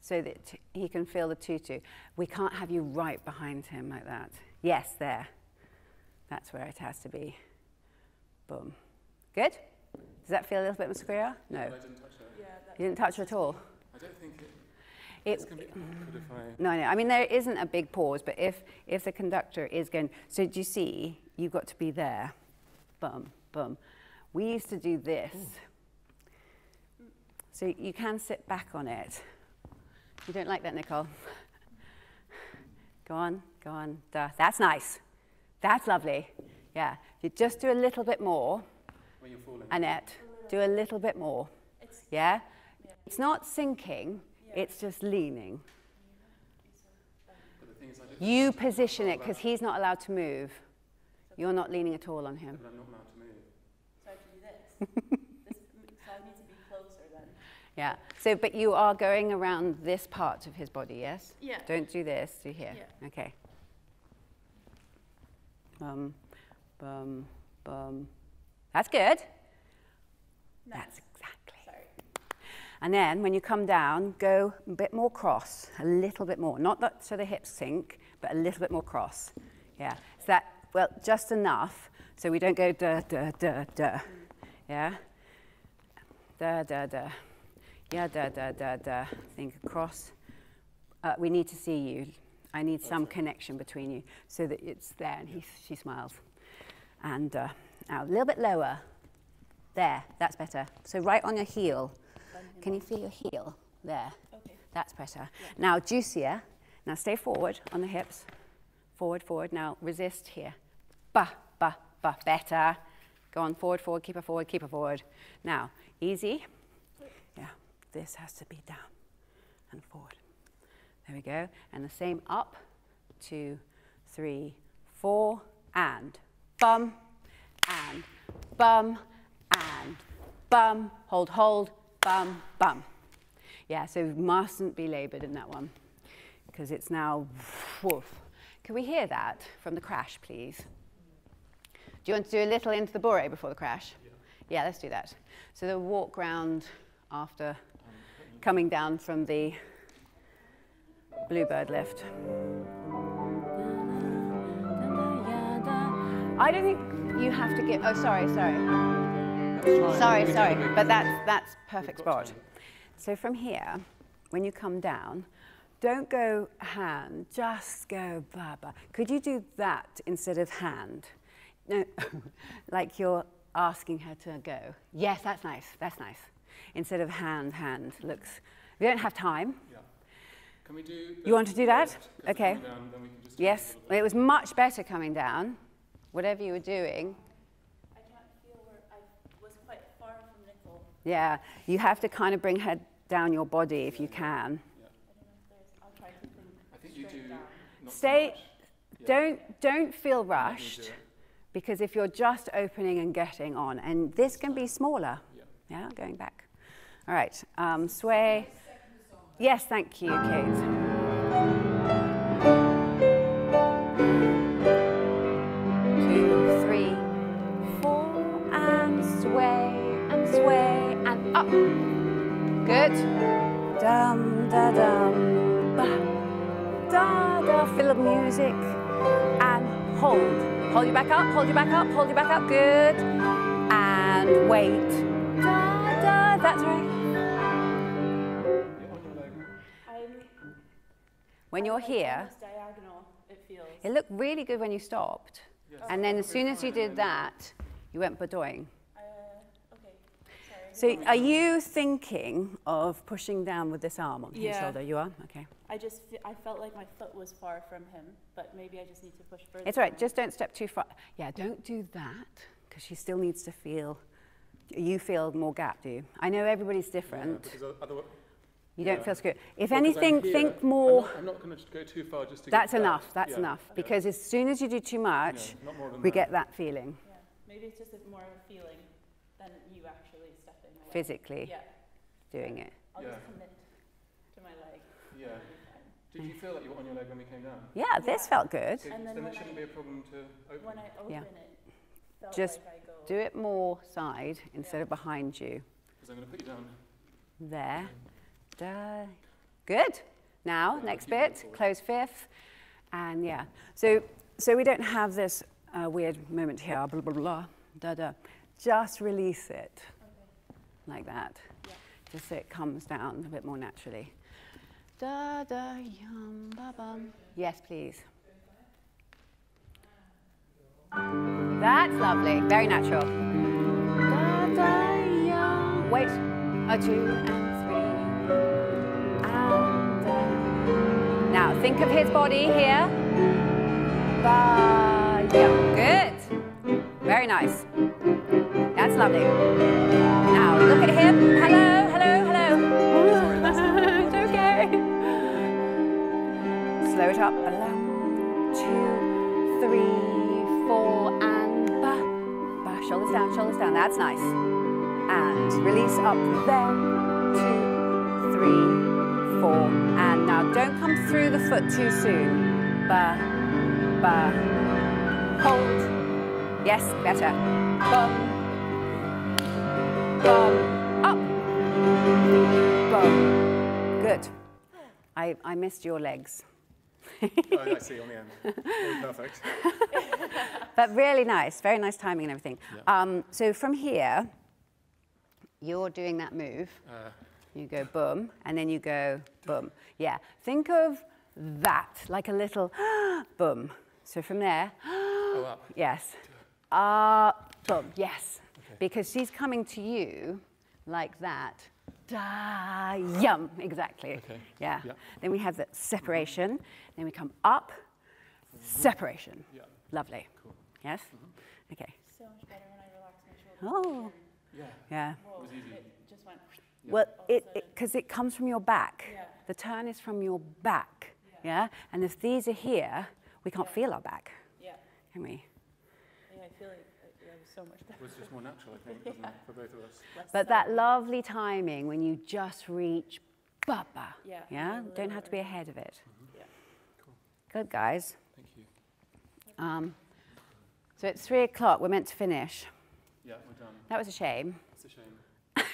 so that he can feel the tutu. We can't have you right behind him like that. Yes, there. That's where it has to be. Boom. Good? Does that feel a little bit muscular? No. But I didn't touch her. You didn't touch her at all? I don't think it, It, it's going to be awkward if I. no, no. I mean, there isn't a big pause, but if, if the conductor is going, so do you see, you've got to be there. Boom, boom. We used to do this. So you can sit back on it. You don't like that, Nicol? Go on, go on. Duh. That's nice. That's lovely. Yeah. You just do a little bit more, When you're falling. Annette. Do a little bit more. It Yeah? It's not sinking, it's just leaning. But the thing is, I don't You position it because he's not allowed to move. You're not leaning at all on him. I'm not allowed to move. So I have to do this. this so I need to be closer then. Yeah. So, but you are going around this part of his body, yes? Yeah. Don't do this, do here. Yeah. Okay. Bum, bum, bum. That's good. That's exactly. Sorry. And then when you come down, go a bit more cross, a little bit more. Not that so the hips sink, but a little bit more cross. Yeah. So that, well, just enough so we don't go da, da, da, da. Yeah? Da, da, da. Yeah, da, da, da, da. Think across. Uh, we need to see you. I need some connection between you so that it's there and he, she smiles. And uh, now a little bit lower. There, that's better. So right on your heel. Can you feel your heel? There. Okay. That's better. Now juicier. Now stay forward on the hips. Forward, forward. Now resist here. Ba, ba, ba. Better. Go on, forward, forward, keep her forward, keep her forward. Now, easy. Yeah, this has to be down and forward. There we go. And the same up, two, three, four, and bum, and bum, and bum. Hold, hold, bum, bum. Yeah, so we mustn't be laboured in that one because it's now woof. Can we hear that from the crash, please? Do you want to do a little into the bore before the crash? Yeah. let's do that. So the walk round after coming down from the bluebird lift. I don't think you have to get. Oh, sorry, sorry. Sorry, sorry, but that's that's perfect spot. So from here, when you come down, don't go hand, just go baba. Could you do that instead of hand? No, like you're asking her to go. Yes, that's nice. That's nice. Instead of hand, hand looks. We don't have time. Yeah. Can we do? You want to do that? Because Okay. Down, then we can just Yes, it was much better coming down. Whatever you were doing, I can't feel where I was quite far from Nicol. yeah, you have to kind of bring her down your body if you can. I don't know if there's. I'll try to think. I think you do. straight down. Too Stay, much. Yeah. don't don't feel Let me do rushed because if you're just opening and getting on, and this can be smaller. Yeah. Going back. All right, um, sway. Yes, thank you, Kate. Two, three, four, and sway, and sway, and up. Good. Dum, da, dum, ba. Da, da, Fill up music. And hold. Hold you back up, hold you back up, hold you back up. Good. And wait. Da, da, that's right. You're on your leg. I'm. When you're here. It looked really good when you stopped. And then as soon as you did that, you went badoing. Uh, okay. So are you thinking of pushing down with this arm on his shoulder? You are? Okay. I just I felt like my foot was far from him, but maybe I just need to push further. It's all right. Just don't step too far. Yeah, don't do that because she still needs to feel. You feel more gap, do you? I know everybody's Yeah, different. because otherwise, You don't yeah. feel screwed. If because I'm anything, here, think more. I'm not, going to go too far just to. That's get that. enough. That's Yeah, enough. yeah. Because as soon as you do too much, Yeah, not more than we that. get that feeling Yeah. Maybe it's just a more of a feeling than you actually stepping away. physically Yeah. doing it. I'll Yeah. just commit to my leg. Yeah. Did you feel like you were on your leg when we came down? Yeah, this felt good. So And then then it shouldn't I- be a problem to open. When I open Yeah. it, felt Just like I go. Do it more side instead of behind you. Because I'm going to put you down. There. Da. Good. Now, next bit, close fifth. And yeah. So so we don't have this uh, weird moment here, blah, blah, blah, da, da. Just release it like that. Yeah. Just so it comes down a bit more naturally. Da, da, yum, ba, bum. Yes, please. That's lovely, very natural. Wait, a two and three. And now think of his body here. Ba, yeah. Good. Very nice. That's lovely. Now look at him. Hello, hello, hello. it's okay. Slow it up. One, two, three four, and ba. Ba. Shoulders down, shoulders down. That's nice. And release up there. Two, three, four. And now don't come through the foot too soon. Ba. Ba. Hold. Yes, better. Bum. Bum. Up. Bum. Good. I, I missed your legs. Oh, I see on the end. Oh, perfect. But really nice, very nice timing and everything. Um, so from here, you're doing that move. Uh, You go boom, and then you go boom. Yeah, think of that like a little boom. So from there, oh, up. yes, ah, boom, yes. Because she's coming to you like that. Da, yum, exactly. Okay. Yeah. Yeah. Then we have the separation. Then we come up, separation. Yeah. Lovely. Cool. Yes? Mm-hmm. Okay. So much better when I relax my shoulders. Oh, Yeah. yeah. It was easy. Just went. Well, it because it, comes from your back. Yeah. The turn is from your back. Yeah. And if these are here, we can't feel our back, Yeah. can we? Yeah, I feel like it, it was so much better. It was just more natural, I think, wasn't it, for both of us? But that lovely timing when you just reach, baba. Yeah, Yeah. Don't have to be ahead of it. Yeah. Good guys. Thank you. Um, so it's three o'clock. We're meant to finish. Yeah, we're done. That was a shame. It's a shame.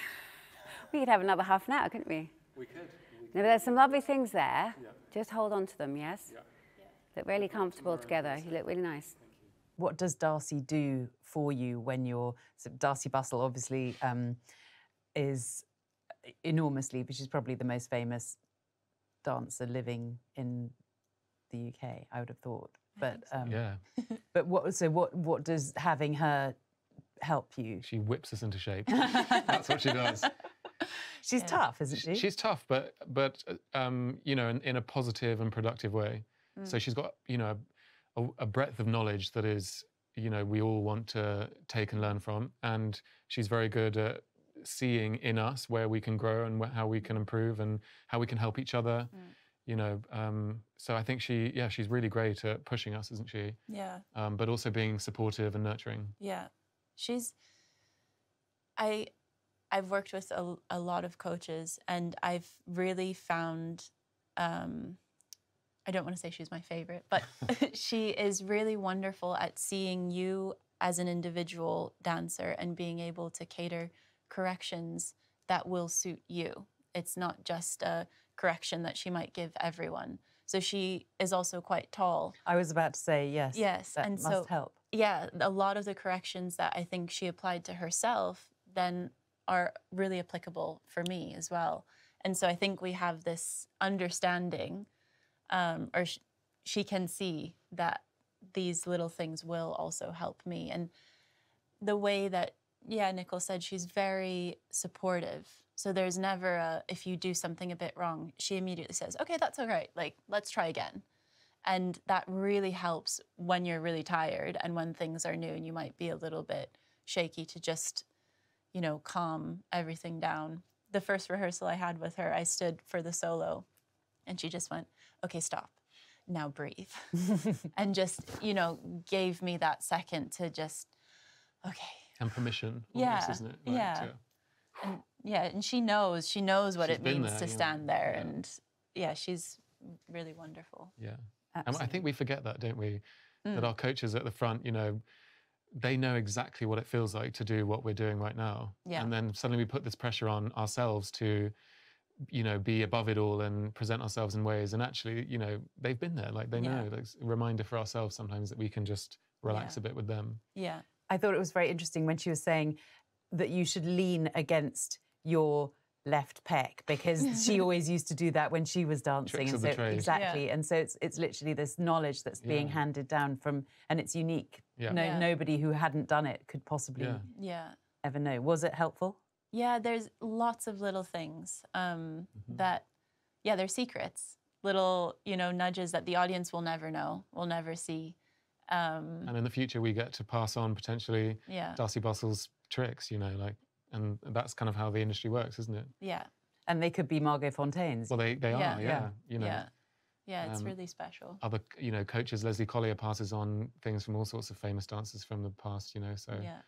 We could have another half an hour, couldn't we? We could. We No, but there's some lovely things there. Yeah. Just hold on to them, yes? Yeah. Look really comfortable together. You look really nice. What does Darcey do for you when you're so Darcey Bussell? Obviously, um, is enormously, but she's probably the most famous dancer living in the UK. I would have thought, but um, Yeah, but what? So what? What does having her help you? she whips us into shape. That's what she does. She's tough, isn't she? She's tough, but but uh, um, you know, in, in a positive and productive way. So she's got you know a, a breadth of knowledge that is you know we all want to take and learn from, and she's very good at seeing in us where we can grow and how we can improve and how we can help each other. You know, um, so I think she, yeah, she's really great at pushing us, isn't she? Yeah. Um, but also being supportive and nurturing. Yeah. She's I I've worked with a, a lot of coaches and I've really found um I don't want to say she's my favorite, but she is really wonderful at seeing you as an individual dancer and being able to cater corrections that will suit you. It's not just a correction that she might give everyone. So she is also quite tall. I was about to say yes. Yes, and must so- help. yeah, a lot of the corrections that I think she applied to herself then are really applicable for me as well. And so I think we have this understanding, um, or sh- she can see that these little things will also help me. And the way that, yeah, Nicol said, she's very supportive. So there's never a, if you do something a bit wrong, she immediately says, okay, that's all right. Like, let's try again. And that really helps when you're really tired and when things are new and you might be a little bit shaky to just, you know, calm everything down. The first rehearsal I had with her, I stood for the solo and she just went, okay, stop. Now breathe. and just, you know, gave me that second to just, okay. And permission, almost, Yeah, isn't it? yeah. to- And yeah, and she knows, she knows what it means there, to know, stand there. yeah. And yeah, she's really wonderful. Yeah. And I think we forget that, don't we? Mm. That our coaches at the front, you know, they know exactly what it feels like to do what we're doing right now. Yeah. And then suddenly we put this pressure on ourselves to, you know, be above it all and present ourselves in ways. And actually, you know, they've been there. Like they Yeah. know. Like, it's a reminder for ourselves sometimes that we can just relax Yeah. a bit with them. Yeah. I thought it was very interesting when she was saying that you should lean against your left pec because she always used to do that when she was dancing. Tricks and of the so trade. exactly, and so it's it's literally this knowledge that's being Yeah. handed down from, and it's unique. Yeah. No, Yeah. nobody who hadn't done it could possibly Yeah. Yeah. ever know. Was it helpful? Yeah, there's lots of little things um, Mm-hmm. that, yeah, they're secrets. Little, you know, nudges that the audience will never know, will never see. Um, And in the future, we get to pass on potentially yeah, Darcey Bussell's tricks, you know, like, and that's kind of how the industry works, isn't it? yeah, And they could be Margot Fonteyn's. Well, they, they Yeah. are, yeah. Yeah. You know, yeah. Yeah, it's Um, really special. Other, you know, coaches. Lesley Collier passes on things from all sorts of famous dancers from the past. You know, so yeah.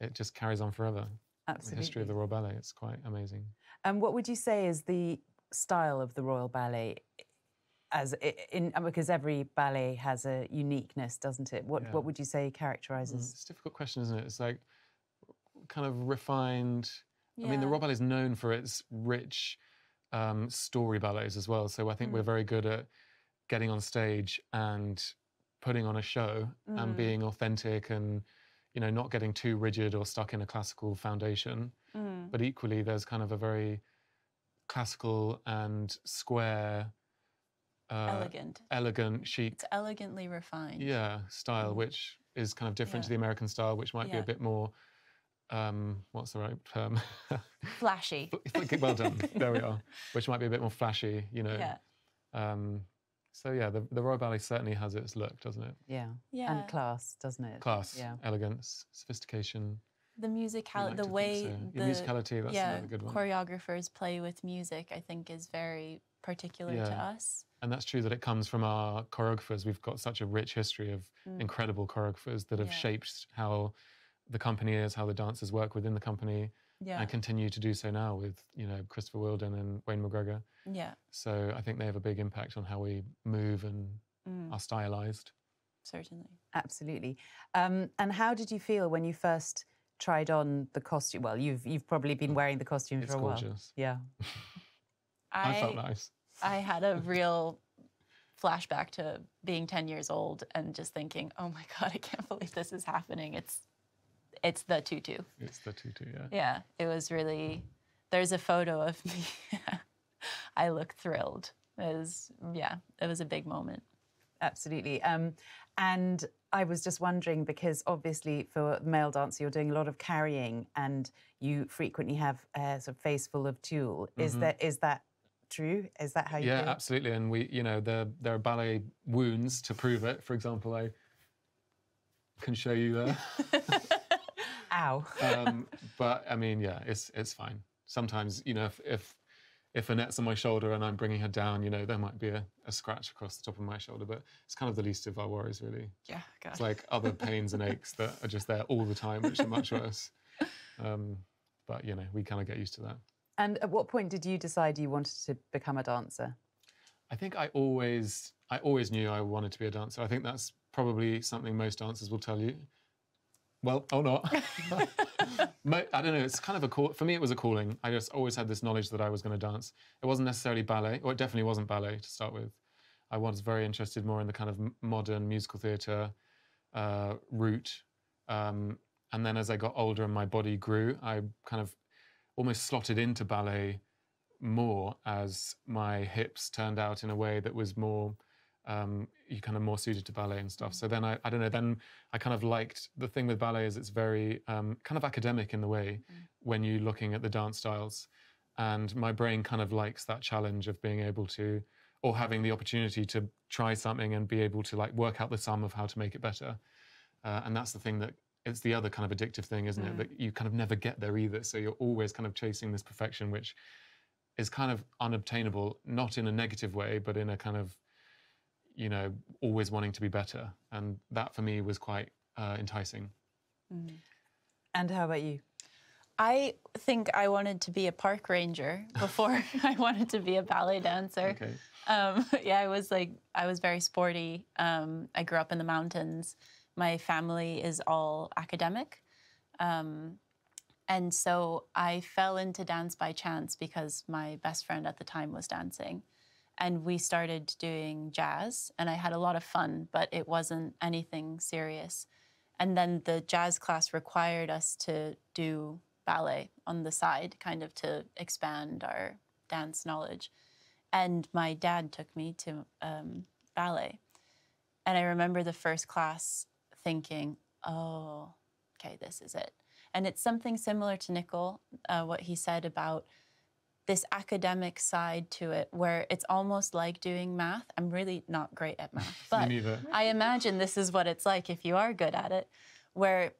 it just carries on forever. Absolutely. The history of the Royal Ballet. It's quite amazing. And what would you say is the style of the Royal Ballet? As in uh, because every ballet has a uniqueness, doesn't it? What Yeah. what would you say Mm, characterizes? It's a difficult question, isn't it? It's like kind of refined. I mean, the Yeah. Royal Ballet is known for its rich um, story ballets as well. So I think Mm. we're very good at getting on stage and putting on a show and Mm. being authentic and you know not getting too rigid or stuck in a classical foundation. Mm. But equally, there's kind of a very classical and square, uh, elegant. elegant, chic It's elegantly refined. yeah style Mm. which is kind of different to the american style which might be a bit more um what's the right term Flashy. well done there we are which might be a bit more flashy you know Yeah. um so yeah the, the royal ballet certainly has its look doesn't it Yeah. Yeah. And class, doesn't it? class Yeah. elegance sophistication the musicality, like the way so. the Your musicality that's yeah, another good one choreographers play with music, I think, is very particular to us. and that's true that it comes from our choreographers we've got such a rich history of Mm. incredible choreographers that have Yeah. shaped how the company is how the dancers work within the company Yeah. and continue to do so now with you know Christopher Wheeldon and Wayne McGregor. yeah. So I think they have a big impact on how we move and Mm, are stylized. certainly. Absolutely. Um, and how did you feel when you first tried on the costume? Well, you've you've probably been wearing the costume It's for a while. gorgeous. Yeah. I, felt nice. I had a real flashback to being 10 years old and just thinking, oh my God, I can't believe this is happening. It's it's the tutu. It's the tutu, yeah. Yeah, it was really. There's a photo of me. I look thrilled. It was, yeah, it was a big moment. Absolutely. Um, and I was just wondering because obviously for male dancer you're doing a lot of carrying and you frequently have a sort of face full of tulle. Is that is that true? Is that how you. Yeah, feel? absolutely. And we, you know, there there are ballet wounds to prove it. For example, I can show you there. Ow. um, but I mean, yeah, it's it's fine. Sometimes, you know, if if if Annette's on my shoulder and I'm bringing her down, you know, there might be a, a scratch across the top of my shoulder, but it's kind of the least of our worries, really. Yeah, God. It's like other pains and aches that are just there all the time, which are much worse. Um, but you know, we kind of get used to that. And at what point did you decide you wanted to become a dancer? I think I always, I always knew I wanted to be a dancer. I think that's probably something most dancers will tell you. Well, or not. Mo- I don't know. It's kind of a call. For me, it was a calling. I just always had this knowledge that I was going to dance. It wasn't necessarily ballet, or it definitely wasn't ballet to start with. I was very interested more in the kind of modern musical theatre uh, route. Um, and then as I got older and my body grew, I kind of almost slotted into ballet more as my hips turned out in a way that was more um, you kind of more suited to ballet and stuff. So then I, I don't know. Then I kind of liked the thing with ballet is it's very um, kind of academic in the way when you're looking at the dance styles, and my brain kind of likes that challenge of being able to, or having the opportunity to try something and be able to like work out the sum of how to make it better. Uh, and that's the thing that it's the other kind of addictive thing, isn't it? That you kind of never get there either. So you're always kind of chasing this perfection, which is kind of unobtainable, not in a negative way, but in a kind of, you know, always wanting to be better. And that for me was quite uh, enticing. And how about you? I think I wanted to be a park ranger before I wanted to be a ballet dancer. Okay. Um, yeah, I was like, I was very sporty. Um, I grew up in the mountains. My family is all academic. Um, and so I fell into dance by chance because my best friend at the time was dancing. And we started doing jazz, and I had a lot of fun, but it wasn't anything serious. And then the jazz class required us to do ballet on the side, kind of to expand our dance knowledge. And my dad took me to um, ballet. And I remember the first class thinking, oh, okay, this is it. And it's something similar to Nicol, uh, what he said about this academic side to it, where it's almost like doing math. I'm really not great at math, but. I imagine this is what it's like if you are good at it, where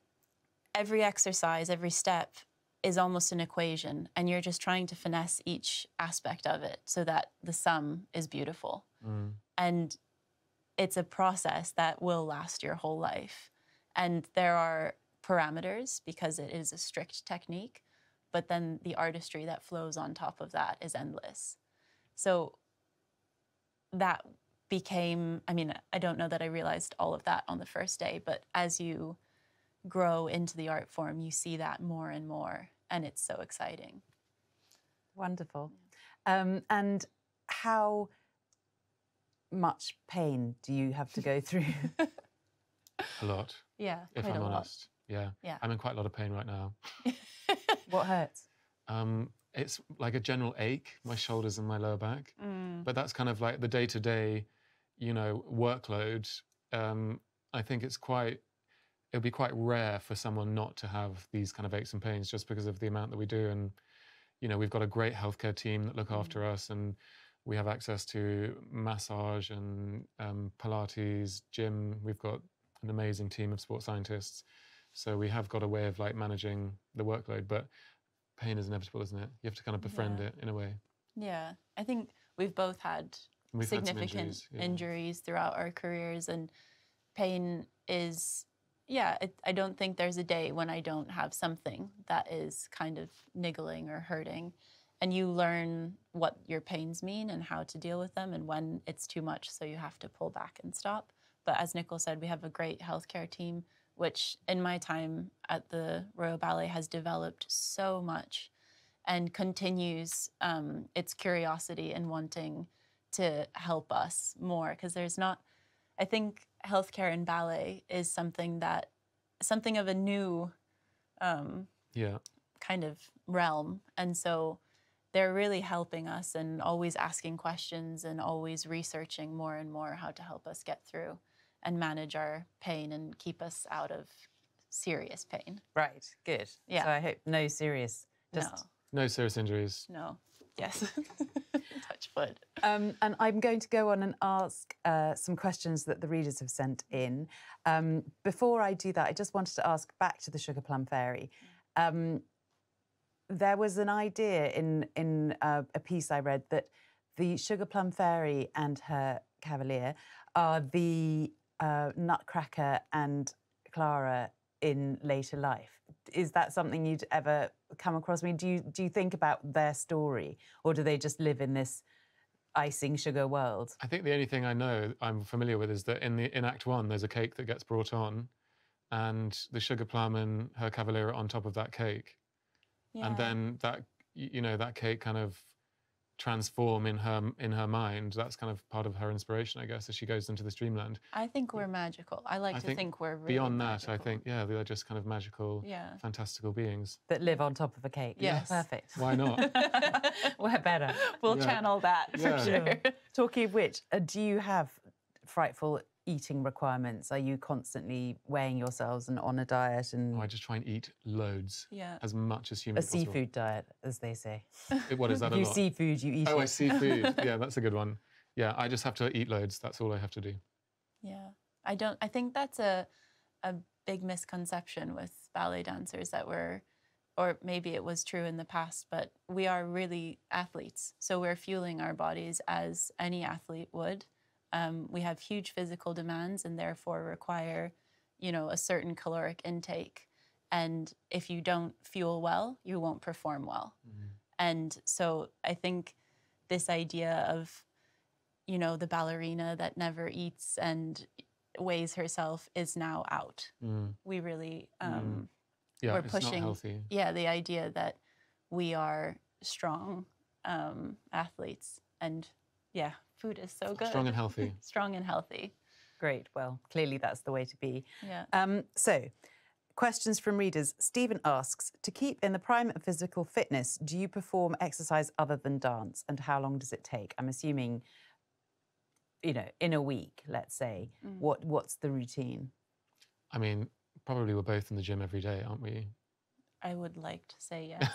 every exercise, every step is almost an equation, and you're just trying to finesse each aspect of it so that the sum is beautiful. Mm. And it's a process that will last your whole life. And there are parameters because it is a strict technique, but then the artistry that flows on top of that is endless. So that became, I mean, I don't know that I realized all of that on the first day, but as you grow into the art form, you see that more and more, and it's so exciting. Wonderful. Um, and how much pain do you have to go through? A lot, Yeah, if quite I'm a lot. honest. Yeah. Yeah. I'm in quite a lot of pain right now. what hurts? Um, it's like a general ache, my shoulders and my lower back. Mm. But that's kind of like the day to day, you know, workload. Um, I think it's quite, it would be quite rare for someone not to have these kind of aches and pains just because of the amount that we do. And, you know, we've got a great healthcare team that look after us and we have access to massage and um, Pilates, gym. We've got an amazing team of sports scientists. So we have got a way of like managing the workload, but pain is inevitable, isn't it? You have to kind of befriend Yeah. it in a way. Yeah, I think we've both had We've had significant injuries, yeah. injuries throughout our careers, and pain is, yeah, it, I don't think there's a day when I don't have something that is kind of niggling or hurting. And you learn what your pains mean and how to deal with them and when it's too much, so you have to pull back and stop. But as Nicol said, we have a great healthcare team, which in my time at the Royal Ballet has developed so much and continues um, its curiosity and wanting to help us more because there's not i think healthcare in ballet is something that something of a new um, Yeah. kind of realm and so they're really helping us and always asking questions and always researching more and more how to help us get through and manage our pain and keep us out of serious pain Right, good. Yeah. So I hope no serious. Just, No serious injuries. no no yes touch wood Um, and I'm going to go on and ask uh, some questions that the readers have sent in. Um, before I do that, I just wanted to ask back to the Sugar Plum Fairy. Um, there was an idea in in uh, a piece I read that the Sugar Plum Fairy and her cavalier are the uh, Nutcracker and Clara in later life. Is that something you'd ever come across? I mean, do you do you think about their story, or do they just live in this icing sugar world? I think the only thing I know I'm familiar with is that in the in Act One there's a cake that gets brought on, and the sugar plum and her cavalier are on top of that cake, and then that you know that cake kind of transform in her in her mind. That's kind of part of her inspiration, I guess, as she goes into this dreamland. I think we're magical. I like I to think think, we're really Beyond that, I think yeah, they're just kind of magical, Yeah. fantastical beings. that live on top of a cake. Yes. Perfect. Why not? We're better. we'll Yeah. channel that for Yeah. sure. Talking of which, uh, do you have frightful eating requirements? Are you constantly weighing yourselves and on a diet and Oh, I just try and eat loads, Yeah. as much as a humanly possible. seafood diet, as they say? It- What is that? If a you lot? see food, you eat Oh, I it. see food. yeah, that's a good one. Yeah, I just have to eat loads. That's all I have to do. Yeah. I don't I think that's a a big misconception with ballet dancers that we're or maybe it was true in the past, but we are really athletes. So we're fueling our bodies as any athlete would. Um, we have huge physical demands and therefore require, you know, a certain caloric intake. And if you don't fuel well, you won't perform well. And so I think this idea of, you know, the ballerina that never eats and weighs herself is now out. Mm. We really, um, Yeah, we're pushing, yeah, the idea that we are strong um, athletes, and yeah, food is so good, Strong and healthy. strong and healthy. Great. Well, clearly that's the way to be. Yeah. Um, so, questions from readers. Stephen asks To keep in the prime of physical fitness, do you perform exercise other than dance? And how long does it take? I'm assuming, you know, in a week, let's say. Mm. What What's the routine? I mean, probably we're both in the gym every day, aren't we? I would like to say yes.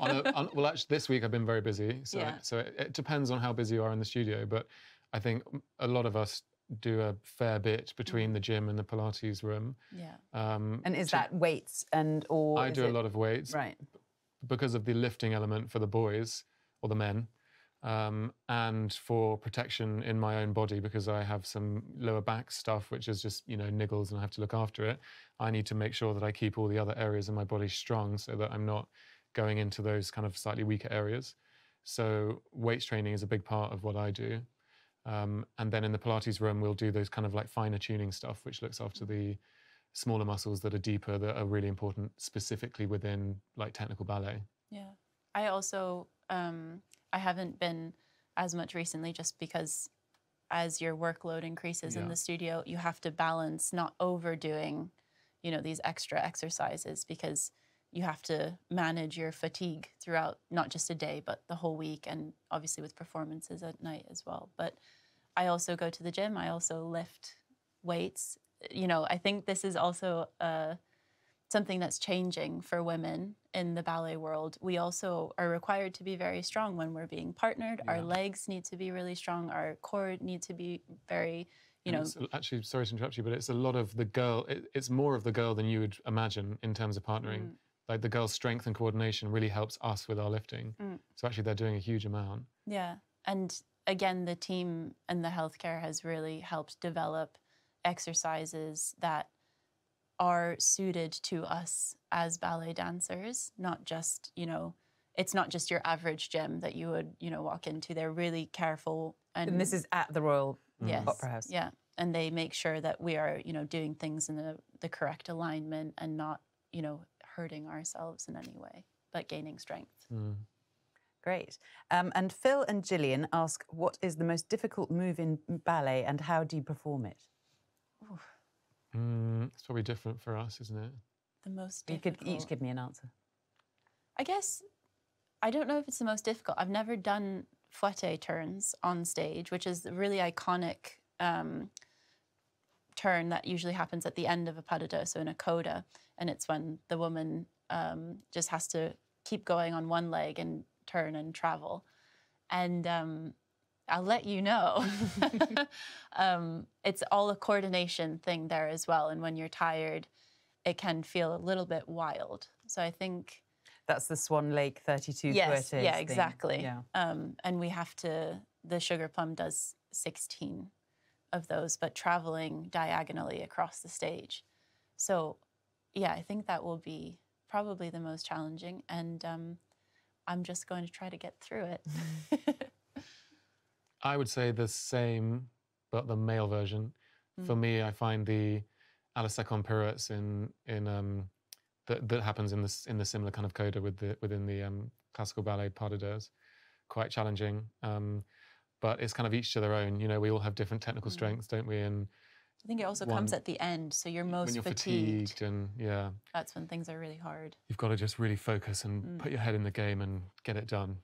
on a, on, well, actually, this week I've been very busy, so Yeah. so it, it depends on how busy you are in the studio. But I think a lot of us do a fair bit between the gym and the Pilates room. yeah. Um, And is to- that weights and or I is do a lot of weights right? because of the lifting element for the boys or the men. Um, and for protection in my own body because I have some lower back stuff, which is just you know niggles, and I have to look after it. I need to make sure that I keep all the other areas in my body strong, so that I'm not going into those kind of slightly weaker areas. So weight training is a big part of what I do. Um, and then in the Pilates room, we'll do those kind of like finer tuning stuff, which looks after the smaller muscles that are deeper, that are really important specifically within like technical ballet. Yeah. I also um, I haven't been as much recently just because as your workload increases in the studio, you have to balance not overdoing, you know, these extra exercises because you have to manage your fatigue throughout not just a day but the whole week and obviously with performances at night as well. But I also go to the gym, I also lift weights. You know, I think this is also uh, something that's changing for women in the ballet world. We also are required to be very strong when we're being partnered. Our legs need to be really strong. Our core need to be very, you And know, actually, sorry to interrupt you, but it's a lot of the girl. It, it's more of the girl than you would imagine in terms of partnering. Mm. Like the girl's strength and coordination really helps us with our lifting. Mm. So actually, they're doing a huge amount. Yeah. And again, the team and the healthcare has really helped develop exercises that are suited to us as ballet dancers, not just, you know, it's not just your average gym that you would, you know, walk into. They're really careful and, And this is at the Royal yes, Opera House. Yeah. And they make sure that we are, you know, doing things in the, the correct alignment and not, you know, hurting ourselves in any way, but gaining strength. Mm. Great. Um, and Phil and Gillian ask, what is the most difficult move in ballet and how do you perform it? Mm, it's probably different for us, isn't it? The most You could each give me an answer. I guess I don't know if it's the most difficult. I've never done fouetté turns on stage, which is a really iconic um, turn that usually happens at the end of a pas de deux, so in a coda, and it's when the woman um, just has to keep going on one leg and turn and travel. And um, I'll let you know. um, it's all a coordination thing there as well, and when you're tired, it can feel a little bit wild. So I think That's the Swan Lake 32 yes, yeah, thing. exactly. Yeah. Um, and we have to. The Sugar Plum does 16 of those, but traveling diagonally across the stage. So, yeah, I think that will be probably the most challenging, and um, I'm just going to try to get through it. I would say the same, but the male version. For Mm. me, I find the a la pirouettes in in um, that that happens in this in the similar kind of coda with the within the um, classical ballet pas de deux quite challenging. Um, but it's kind of each to their own. You know, we all have different technical Mm. strengths, don't we? And I think it also comes at the end, so you're most you're fatigued. fatigued, and yeah, That's when things are really hard. you've got to just really focus and Mm. put your head in the game and get it done.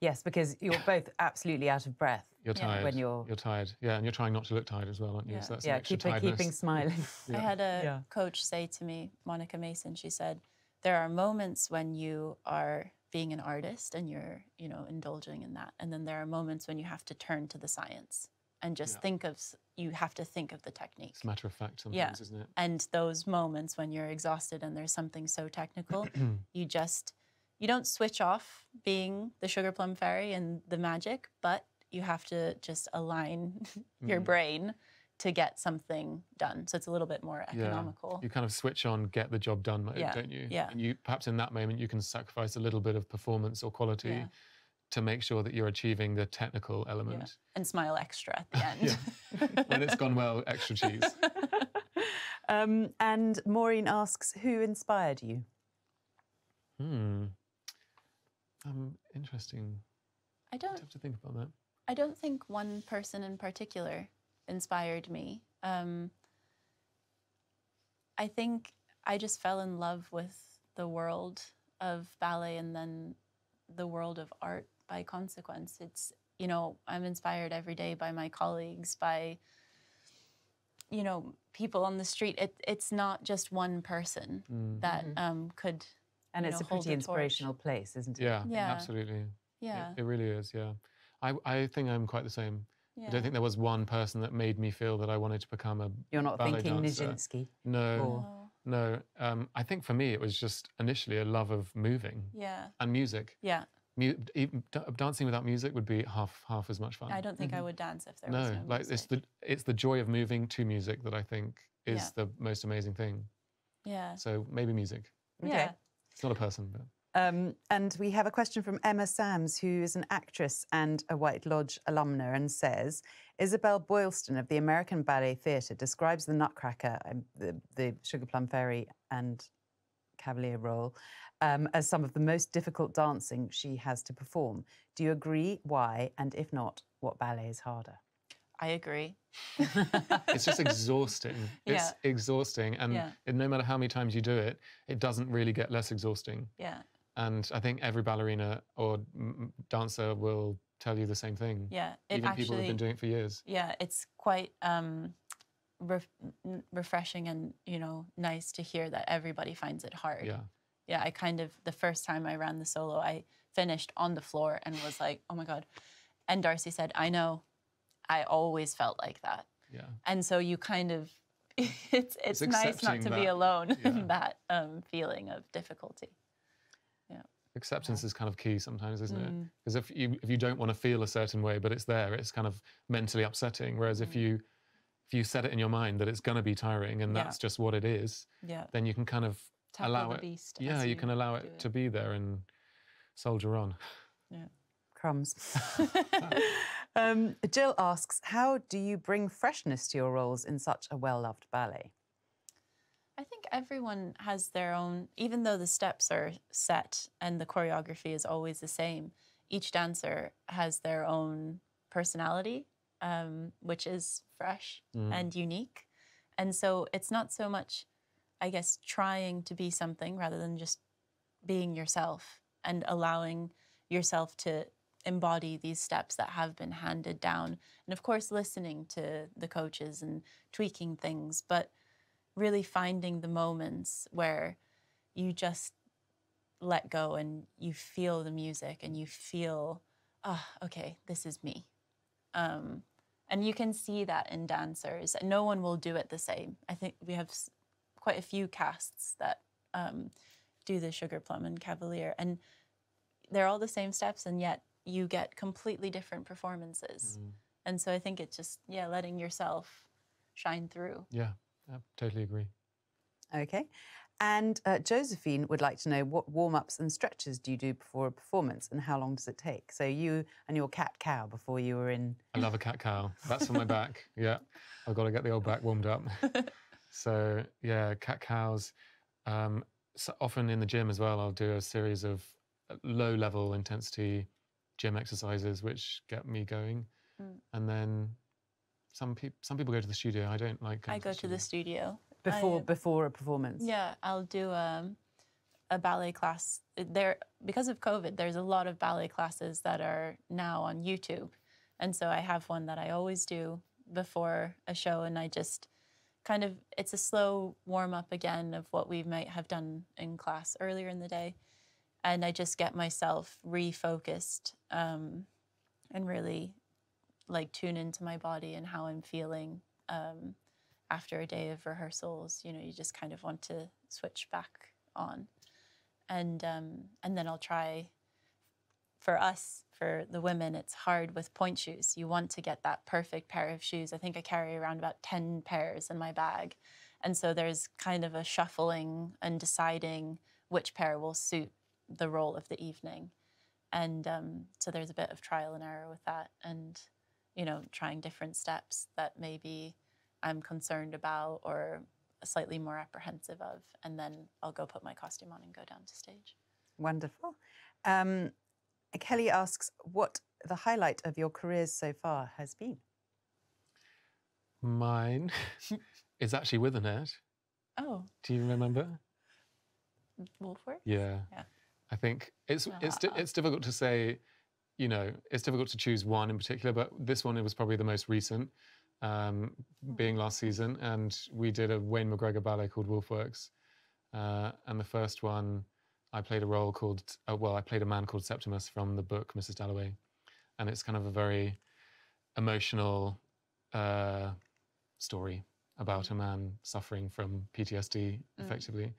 Yes, because you're both absolutely out of breath You're Yeah. tired. when you're. You're tired. Yeah, and you're trying not to look tired as well, aren't you? Yeah. So that's yeah, an extra keep, keeping tiredness. smiling. I had a Yeah. coach say to me, Monica Mason, she said, there are moments when you are being an artist and you're, you know, indulging in that. And then there are moments when you have to turn to the science and just Yeah. think of, you have to think of the technique. It's a matter of fact sometimes, Yeah. isn't it? And those moments when you're exhausted and there's something so technical, you just, you don't switch off being the sugar plum fairy and the magic, but you have to just align your Mm. brain to get something done. So it's a little bit more Yeah. economical. You kind of switch on, get the job done mode, Yeah, don't you? yeah. And you perhaps in that moment you can sacrifice a little bit of performance or quality Yeah. to make sure that you're achieving the technical element. and smile extra at the end. Yeah. when it's gone well, extra cheese. um, and Maureen asks, who inspired you? Hmm. Um, interesting. I I'd don't have to think about that. I don't think one person in particular inspired me. Um, I think I just fell in love with the world of ballet and then the world of art by consequence. It's, you know, I'm inspired every day by my colleagues, by, you know, people on the street. It, it's not just one person Mm. that um, could, And it's know, a pretty the torch. inspirational place, isn't it? Yeah, Yeah. absolutely. Yeah. It, really is, yeah. I, I think I'm quite the same. yeah. I don't think there was one person that made me feel that I wanted to become a You're not ballet thinking dancer. Nijinsky. No, Or- No. no. Um, I think for me it was just initially a love of moving Yeah. and music. Yeah. mu- even d- dancing without music would be half half as much fun. I don't think I would dance if there was no, no like it's the it's the joy of moving to music that I think is Yeah. the most amazing thing. yeah. So maybe music. Okay. It's not a person, but Um, and we have a question from Emma Sams, who is an actress and a White Lodge alumna, and says Isabel Boylston of the American Ballet Theatre describes the Nutcracker, um, the, the Sugar Plum Fairy and Cavalier role, um, as some of the most difficult dancing she has to perform. Do you agree? Why? And if not, what ballet is harder? I agree. it's just exhausting. It's Yeah. exhausting, and Yeah. it- no matter how many times you do it, it doesn't really get less exhausting. Yeah. And I think every ballerina or dancer will tell you the same thing. Yeah. It Even people who've been doing it for years. yeah, it's quite um, n- refreshing and you know nice to hear that everybody finds it hard. Yeah. Yeah, I kind of the first time I ran the solo, I finished on the floor and was like, "Oh my god!" And Darcey said, "I know, I always felt like that." Yeah. And so you kind of, it's it's, nice not accepting to be alone yeah. in that um, feeling of difficulty. Yeah. Acceptance is kind of key sometimes, isn't it? Mm. Because if you if you don't want to feel a certain way, but it's there, it's kind of mentally upsetting. Whereas if Mm. you if you set it in your mind that it's going to be tiring and Yeah. that's just what it is, Yeah, then you can kind of tackle allow the it. beast. yeah, as you can allow do it, to be there and soldier on. Yeah. Crumbs. um, Jill asks, how do you bring freshness to your roles in such a well-loved ballet? I think everyone has their own, even though the steps are set and the choreography is always the same, each dancer has their own personality, um, which is fresh Mm. and unique. And so it's not so much, I guess, trying to be something rather than just being yourself and allowing yourself to embody these steps that have been handed down. And of course, listening to the coaches and tweaking things, but really finding the moments where you just let go and you feel the music and you feel, ah, okay, this is me. Um, and you can see that in dancers. No one will do it the same. I think we have quite a few casts that um, do the Sugar Plum and Cavalier, and they're all the same steps, and yet you get completely different performances. Mm. And so I think it's just yeah, letting yourself shine through. Yeah, I totally agree. Okay. And uh, Josephine would like to know what warm ups and stretches do you do before a performance and how long does it take? So, you and your cat cow before you were in. I love a cat cow. That's on my back. Yeah, I've got to get the old back warmed up. so yeah, cat cows. Um, so often in the gym as well, I'll do a series of uh, low-level intensity gym exercises which get me going, Mm. and then some people some people go to the studio. I don't like. going I go to the studio. Before, I- before a performance. Yeah, I'll do um, a ballet class. There, because of COVID, there's a lot of ballet classes that are now on YouTube, and so I have one that I always do before a show, and I just kind of it's a slow warm up again of what we might have done in class earlier in the day, and I just get myself refocused um, and really like tune into my body and how I'm feeling. Um, after a day of rehearsals, you know, you just kind of want to switch back on, and um, and then I'll try. For us, for the women, it's hard with pointe shoes. You want to get that perfect pair of shoes. I think I carry around about ten pairs in my bag, and so there's kind of a shuffling and deciding which pair will suit the role of the evening, and um, so there's a bit of trial and error with that, and you know, trying different steps that maybe I'm concerned about or slightly more apprehensive of, and then I'll go put my costume on and go down to stage. Wonderful. Um, Kelly asks what the highlight of your careers so far has been. Mine is actually with Annette. Oh, Do you remember? Woolf Work? Yeah. Yeah. I think it's it's Ah. it's difficult to say, you know, it's difficult to choose one in particular, but this one it was probably the most recent, um, being last season, and we did a Wayne McGregor ballet called Woolf Works, uh, and the first one, I played a role called uh, well, I played a man called Septimus from the book Mrs. Dalloway, and it's kind of a very emotional uh, story about a man suffering from PTSD, effectively.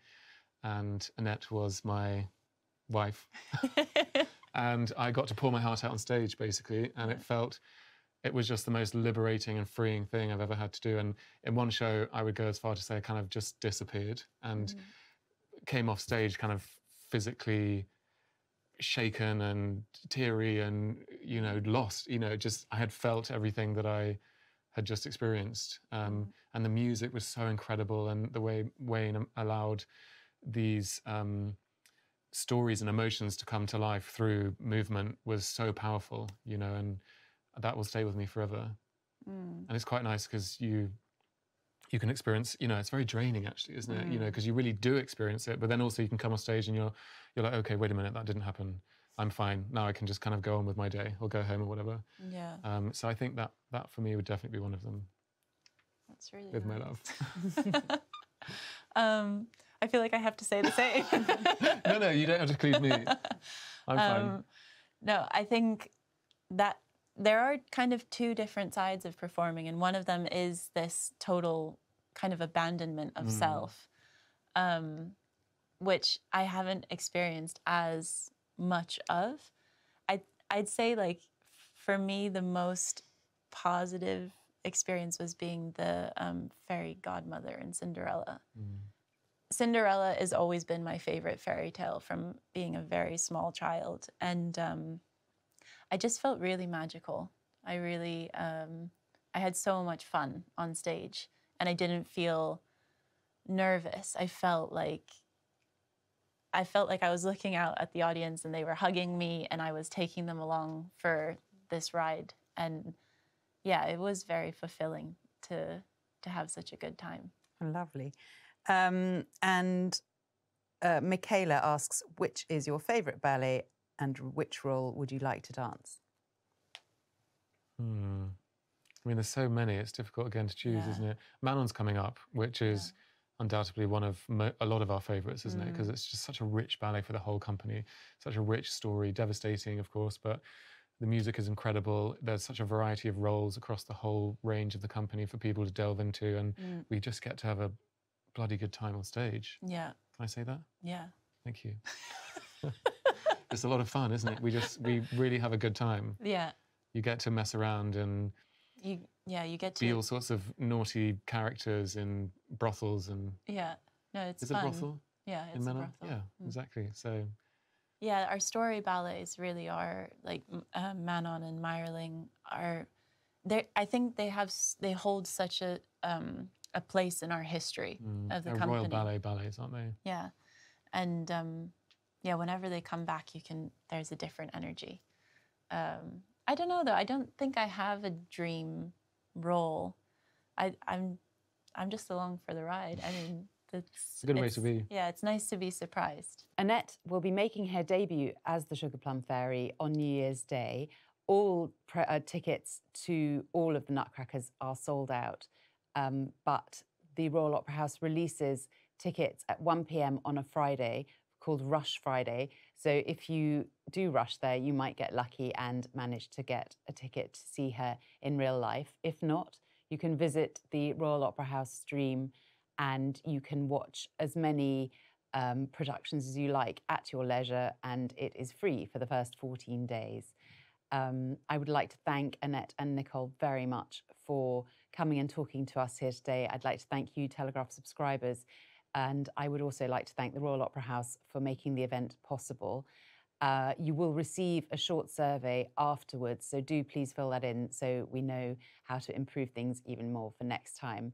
And Annette was my wife. and I got to pour my heart out on stage basically, and it felt. It was just the most liberating and freeing thing I've ever had to do. And in one show, I would go as far to say I kind of just disappeared and came off stage kind of physically shaken and teary and you know lost you know just i had felt everything that i had just experienced um, and the music was so incredible and the way wayne allowed these um, stories and emotions to come to life through movement was so powerful you know and that will stay with me forever. Mm. and it's quite nice because you you can experience you know it's very draining actually isn't it? You know because you really do experience it but then also you can come on stage and you're you're like okay wait a minute that didn't happen. I'm fine. Now i can just kind of go on with my day or go home or whatever. Yeah, um, so i think that that for me would definitely be one of them. That's really with my love um, I feel like I have to say the same. no no you don't have to include me i'm fine Um, no, I think that there are kind of two different sides of performing, and one of them is this total kind of abandonment of Mm. self, um, which I haven't experienced as much of. I I'd say like for me the most positive experience was being the um, fairy godmother in Cinderella. Mm. Cinderella has always been my favorite fairy tale from being a very small child. And um, I just felt really magical. I really, um, I had so much fun on stage and I didn't feel nervous. I felt like, I felt like I was looking out at the audience and they were hugging me and I was taking them along for this ride. And yeah, it was very fulfilling to, to have such a good time. Lovely. Um, and uh, Michaela asks, which is your favourite ballet and which role would you like to dance? Hmm. I mean, there's so many. It's difficult again to choose, Yeah. isn't it? Manon's coming up, which is undoubtedly one of mo- a lot of our favourites, isn't it? Because it's just such a rich ballet for the whole company, such a rich story, devastating, of course, but the music is incredible. There's such a variety of roles across the whole range of the company for people to delve into, and Mm. we just get to have a bloody good time on stage. Yeah, Can I say that? yeah. Thank you. it's a lot of fun, isn't it? We just we really have a good time. Yeah. You get to mess around and You yeah, you get to be all sorts of naughty characters in brothels and Yeah. No, it's is fun. it brothel Yeah, it's in a Manon? brothel. Yeah, Mm. exactly. So Yeah, our story ballets really are like uh, Manon and Mayerling are they I think they have they hold such a um a place in our history mm, of the they're company. Royal Ballet ballets, aren't they? Yeah. And um yeah, whenever they come back you can there's a different energy. Um I don't know though. I don't think I have a dream role. I I'm I'm just along for the ride. I mean, it's a good way to be. Yeah, it's nice to be surprised. Annette will be making her debut as the Sugar Plum Fairy on New Year's Day. All pre- uh, tickets to all of the Nutcrackers are sold out, um, but the Royal Opera House releases tickets at 1 pm on a Friday called Rush Friday. So if you do rush there, you might get lucky and manage to get a ticket to see her in real life. If not, you can visit the Royal Opera House stream and you can watch as many um, productions as you like at your leisure, and it is free for the first 14 days. Um, I would like to thank Annette and Nicol very much for coming and talking to us here today. I'd like to thank you, Telegraph subscribers, and I would also like to thank the Royal Opera House for making the event possible. Uh, you will receive a short survey afterwards, so do please fill that in so we know how to improve things even more for next time.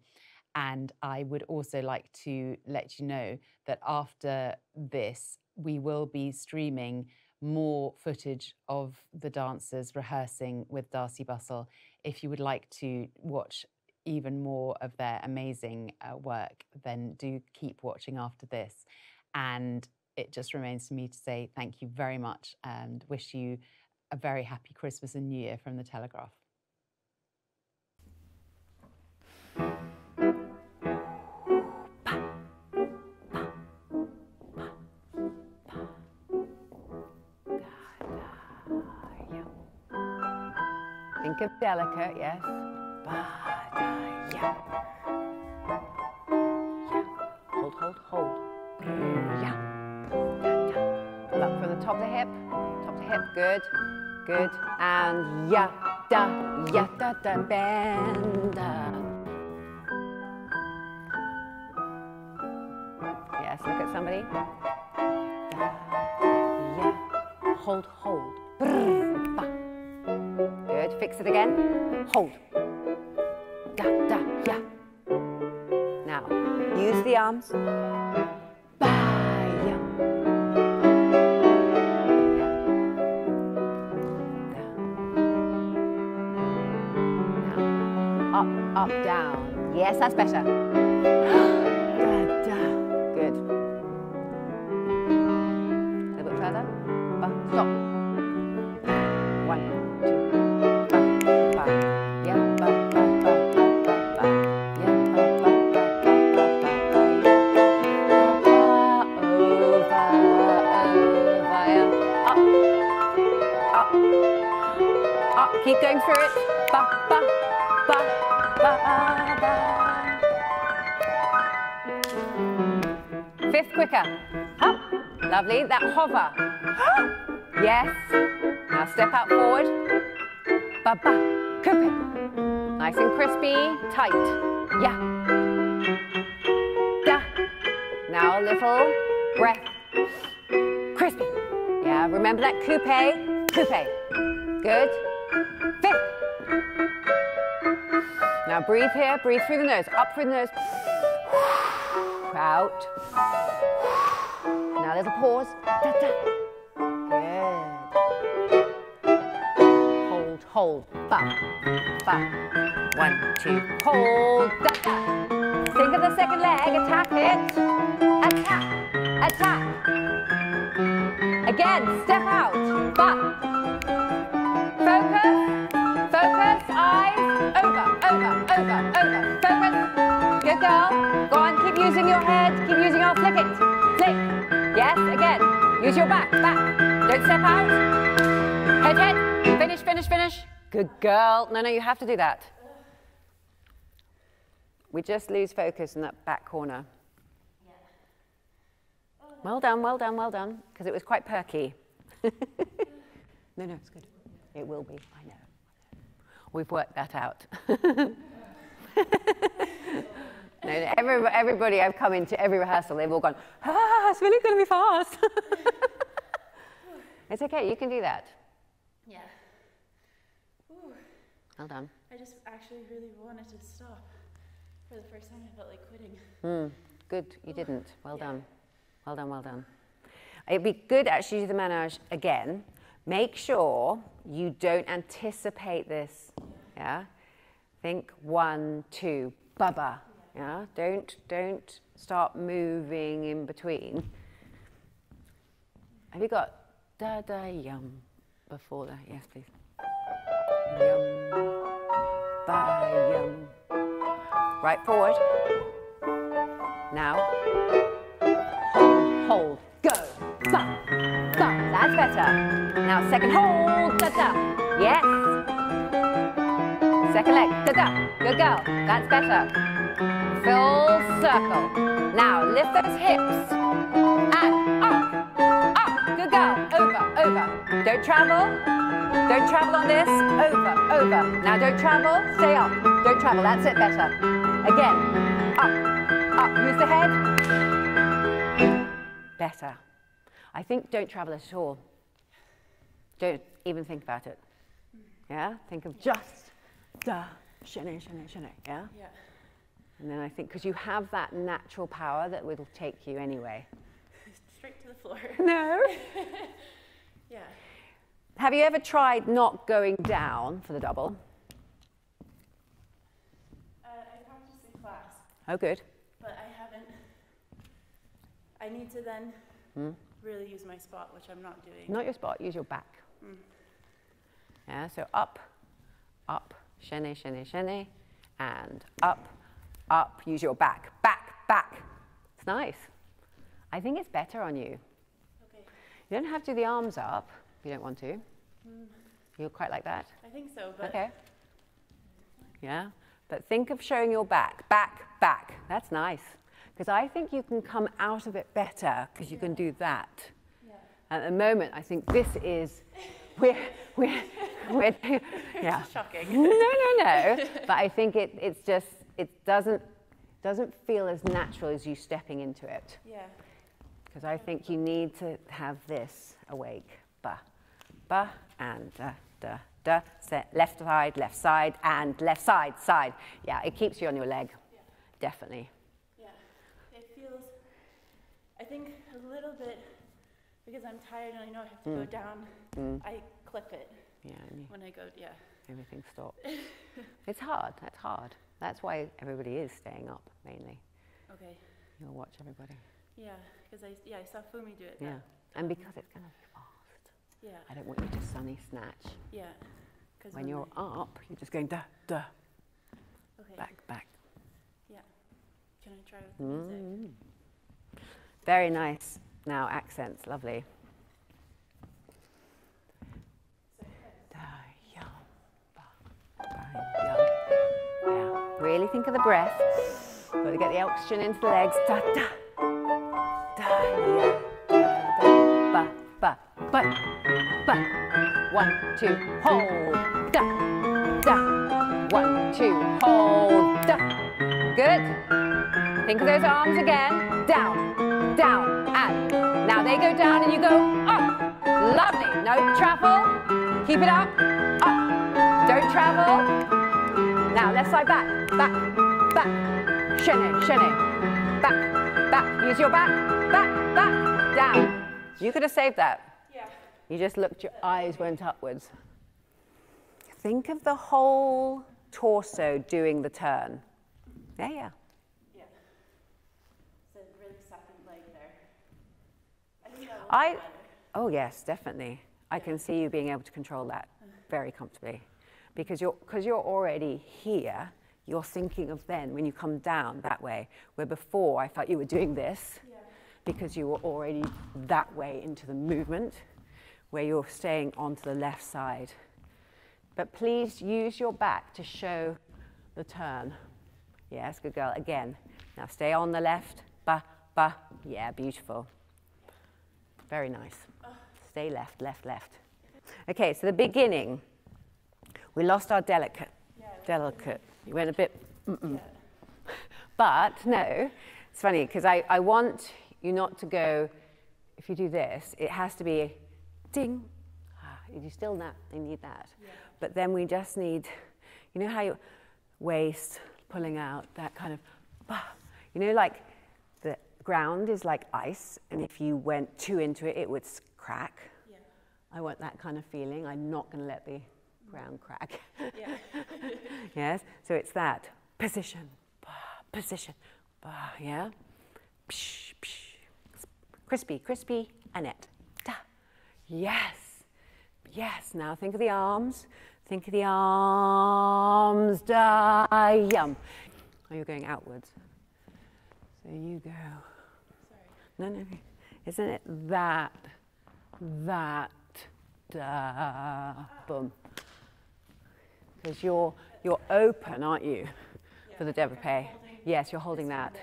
And I would also like to let you know that after this, we will be streaming more footage of the dancers rehearsing with Darcey Bussell. If you would like to watch even more of their amazing uh, work, then do keep watching after this. And it just remains for me to say thank you very much and wish you a very happy Christmas and New Year from the Telegraph. Think of delicate, yes. Ba-da, yeah. Yeah. Hold, hold, hold. Yeah. Pull up from the top of the hip, top of the hip. Good. Good. And ya da ya da da bend. Yes, look at somebody. Da, ya. Hold, hold. Brr. Fix it again. Hold. Da da ya. Now, use the arms. Ba ya. Now, up, up, down. Yes, that's better. Tight. Yeah. Da. Now a little breath. Crispy. Yeah. Remember that coupé. Coupé. Good. Fifth. Now breathe here. Breathe through the nose. Up through the nose. Out. Now there's a pause. Da, da. One, two. Hold. Da. Think of the second leg. Attack it. Attack. Attack. Again. Step out. Ba. Focus. Focus. Eyes. Over, over, over, over. Focus. Good girl. Go on. Keep using your head. Keep using your flick it. Flick. Yes. Again. Use your back. Back. Don't step out. Head, head. Finish, finish, finish. Good girl. No, no, you have to do that. We just lose focus in that back corner. Well done, well done, well done. Because it was quite perky. no, no, it's good. It will be. I know. We've worked that out. no, every, everybody I've come into every rehearsal, they've all gone, ah, it's really going to be fast. it's okay, you can do that. Yeah. Well done. I just actually really wanted to stop. For the first time, I felt like quitting. Mm, good, you didn't. Well done. Well done, well done. It'd be good actually to do the manège again. Make sure you don't anticipate this. Yeah? Think one, two, baba. Yeah? Don't don't start moving in between. Have you got da da yum before that? Yes, please. Yum. Yum. Right forward. Now. Hold, hold, go. Ba, ba. That's better. Now second hold, da da. Yes. Second leg, da da. Good girl. That's better. Full circle. Now lift those hips. And up, up. Good girl. Over, over. Don't travel. Don't travel on this. Over, over. Now don't travel. Stay up. Don't travel. That's it. Better. Again. Up, up. Use the head. Better. I think don't travel at all. Don't even think about it. Yeah? Think of just da, chaîné, chaîné, chaîné. Yeah? Yeah. And then I think because you have that natural power that will take you anyway. Straight to the floor. No. yeah. Have you ever tried not going down for the double? Uh, I practiced in class, Oh, good. but I haven't. I need to then Hmm? really use my spot, which I'm not doing. Not your spot, use your back. Mm. Yeah, so up, up, chaîné, chaîné, chaîné, and up, up, use your back, back, back. It's nice. I think it's better on you. You don't have to do the arms up if you don't want to. Mm. You're quite like that? I think so, but Okay. Yeah, but think of showing your back, back, back. That's nice. Because I think you can come out of it better because you can do that. yeah. At the moment, I think this is we're, we're, we're, yeah. Shocking. No, no, no. But I think it, it's just, it doesn't, doesn't feel as natural as you stepping into it. Yeah. Because I think you need to have this awake. Ba, ba, and da, da, da. Set left side, left side, and left side, side. Yeah, it keeps you on your leg. Definitely. Yeah. It feels, I think, a little bit because I'm tired and I know I have to go down. Mm. I clip it Yeah, when I go. Yeah. everything stops. it's hard. That's hard. That's why everybody is staying up mainly. Okay. You'll watch everybody. Yeah. Because I yeah I saw Fumi do it. Yeah. And because it's to be fast, Yeah. I don't want you to sunny snatch. Yeah. 'Cause When you're up, you're just going da, da, okay. back, back. Yeah. Can I try with the music? Mm. Very nice. Now accents, lovely. Da, yum, ba, ba. Yeah. Really think of the breath. Got to get the oxygen into the legs. Da da. Da yeah. Da da. Ba ba ba. One two hold. Da da. One two hold. Da. Good. Think of those arms again. Down, down, and now they go down and you go up. Lovely. No travel. Keep it up. Up. Don't travel. Now left side back, back, back. Chaîné, chaîné. Back, back. Use your back. Down. You could have saved that. Yeah. You just looked, your eyes went upwards. Think of the whole torso doing the turn. Yeah, yeah. Yeah. It's a really second leg there. I think that will I, oh yes, definitely. I can see you being able to control that very comfortably, because you're because you're already here. You're thinking of then when you come down that way, where before I felt you were doing this, because you were already that way into the movement, where you're staying onto the left side. But please use your back to show the turn. Yes, good girl. Again. Now stay on the left. Ba, ba. Yeah, beautiful. Very nice. Stay left, left, left. Okay, so the beginning. We lost our delicate. Delicate. You went a bit. Mm-mm. But no, it's funny because I, I want you not to go, if you do this, it has to be ding. Ah, You still that, they need that. But then we just need, you know how your waist pulling out, that kind of, bah. you know, like the ground is like ice, and if you went too into it, it would crack. Yeah. I want that kind of feeling. I'm not going to let the ground crack. Yeah. yes, so it's that position, bah, position, bah, yeah. Psh, psh. Crispy, crispy, Annette. Da. Yes, yes. Now think of the arms. Think of the arms. Da, yum. Oh, you're going outwards. So you go. No, no, no. Isn't it that, that, da, boom? Because you're, you're open, aren't you, for the développé? Yes, you're holding that.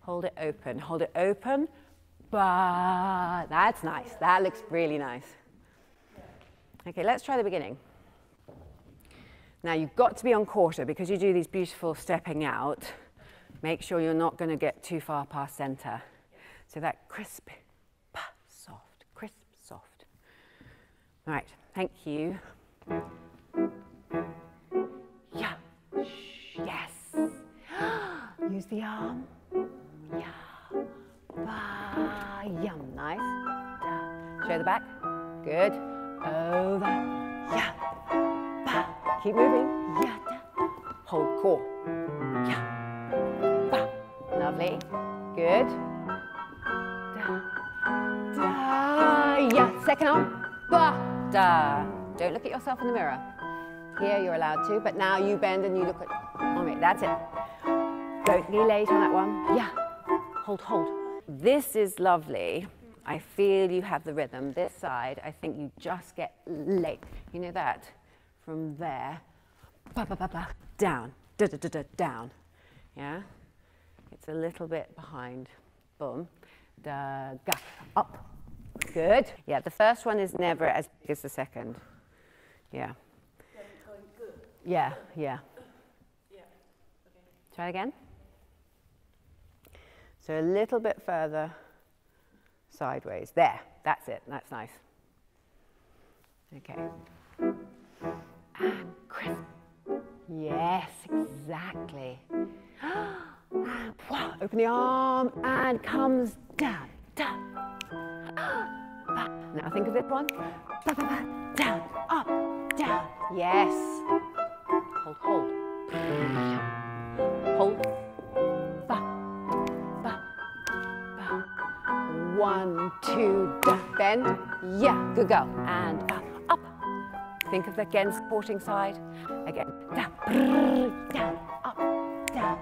Hold it open. Hold it open. That's nice. That looks really nice. Okay, let's try the beginning. Now you've got to be on quarter because you do these beautiful stepping out. Make sure you're not going to get too far past center. So that crisp, soft, crisp, soft. All right, thank you. Yeah. Yes. Use the arm. Yeah. Ba, yum. Nice. Show the back. Good. Over. Yeah. Ba. Keep moving. Yeah. Da. Hold core. Yeah. Ba. Lovely. Good. Da. Da. Yeah. Second arm. Ba. Da. Don't look at yourself in the mirror. Here you're allowed to, but now you bend and you look at mommy. That's it. Don't be late on that one. Yeah. Hold, hold. This is lovely. I feel you have the rhythm. This side, I think you just get late. You know that? From there, ba, ba, ba, ba, down, da, da, da, da, down. Yeah? It's a little bit behind. Boom. Da, ga, up. Good. Yeah, the first one is never as big as the second. Yeah. Yeah, yeah. Yeah. Okay. Try again. So a little bit further sideways. There, that's it. That's nice. Okay. Ah, and crisp. Yes, exactly. Open the arm and comes down, down. Now think of this one. Down, up, down. Yes. Hold, hold. Hold. One, two, bend. Yeah, good girl. And up, up. Think of the again supporting side. Again. Da, brrr, down, up, down.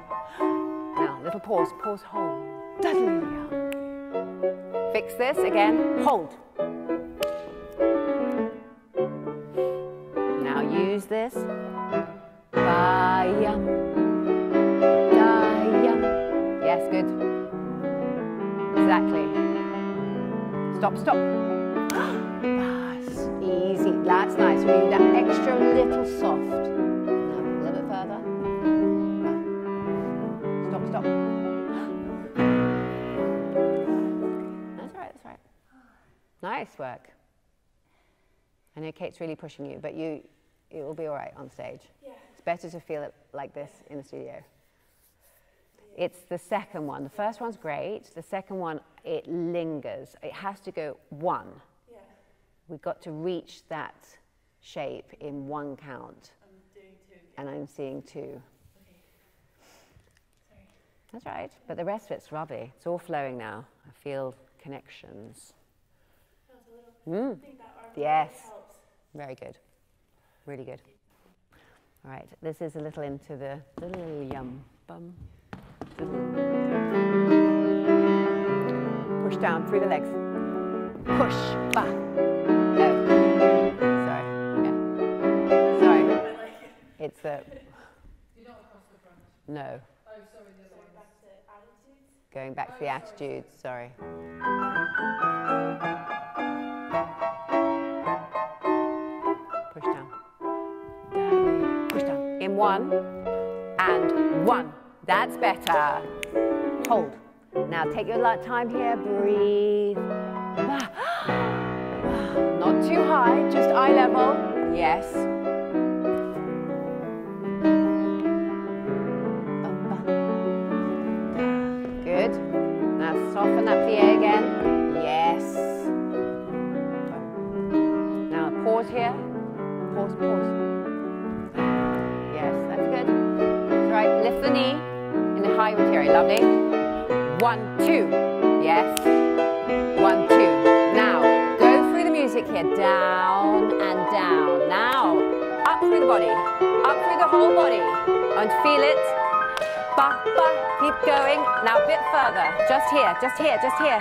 Now, little pause, pause, hold. Da-doo-ya. Fix this again, hold. Now use this. Ba-yum. Da-yum. Yes, good. Exactly. Stop, stop. Bas. Easy. That's nice. We need that extra little soft. Now, a little bit further. Stop, stop. That's right, that's right. Nice work. I know Kate's really pushing you, but you, it will be all right on stage. Yeah. It's better to feel it like this in the studio. It's the second one. The first one's great. The second one, it lingers. It has to go one. Yeah. We've got to reach that shape in one count. I'm doing two. And I'm seeing two. Okay. Sorry. That's right. But the rest of it's rubby. It's all flowing now. I feel connections. That was a little. Mm. I think that arm Yes. really helps. Very good. Really good. All right, this is a little into the little yum bum. Push down through the legs. Push back. Sorry. Yeah. Sorry. It's a no. Going back to the attitude. Sorry. Push. Down. Push down. In one and one. That's better. Hold. Now take your time here. Breathe. Not too high, just eye level. Yes. And feel it. Ba, ba, keep going. Now a bit further. Just here, just here, just here.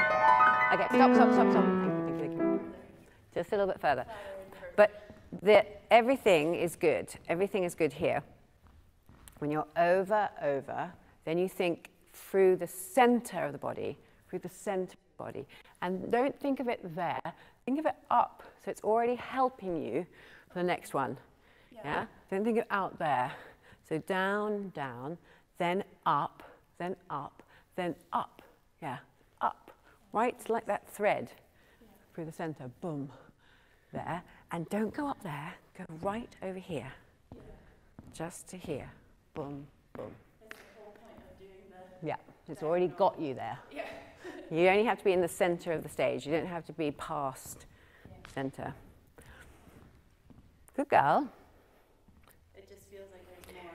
Okay, stop, stop, stop, stop. Just a little bit further. But the, everything is good. Everything is good here. When you're over, over, then you think through the center of the body, through the center of the body. And don't think of it there, think of it up. So it's already helping you for the next one. Yeah? Don't think of out there. So down, down, then up, then up, then up. Yeah, up. Right like that thread through the center. Boom. There. And don't go up there. Go right over here. Just to here. Boom, boom. Yeah, it's already got you there. You only have to be in the center of the stage. You don't have to be past center. Good girl. It just feels like there's more.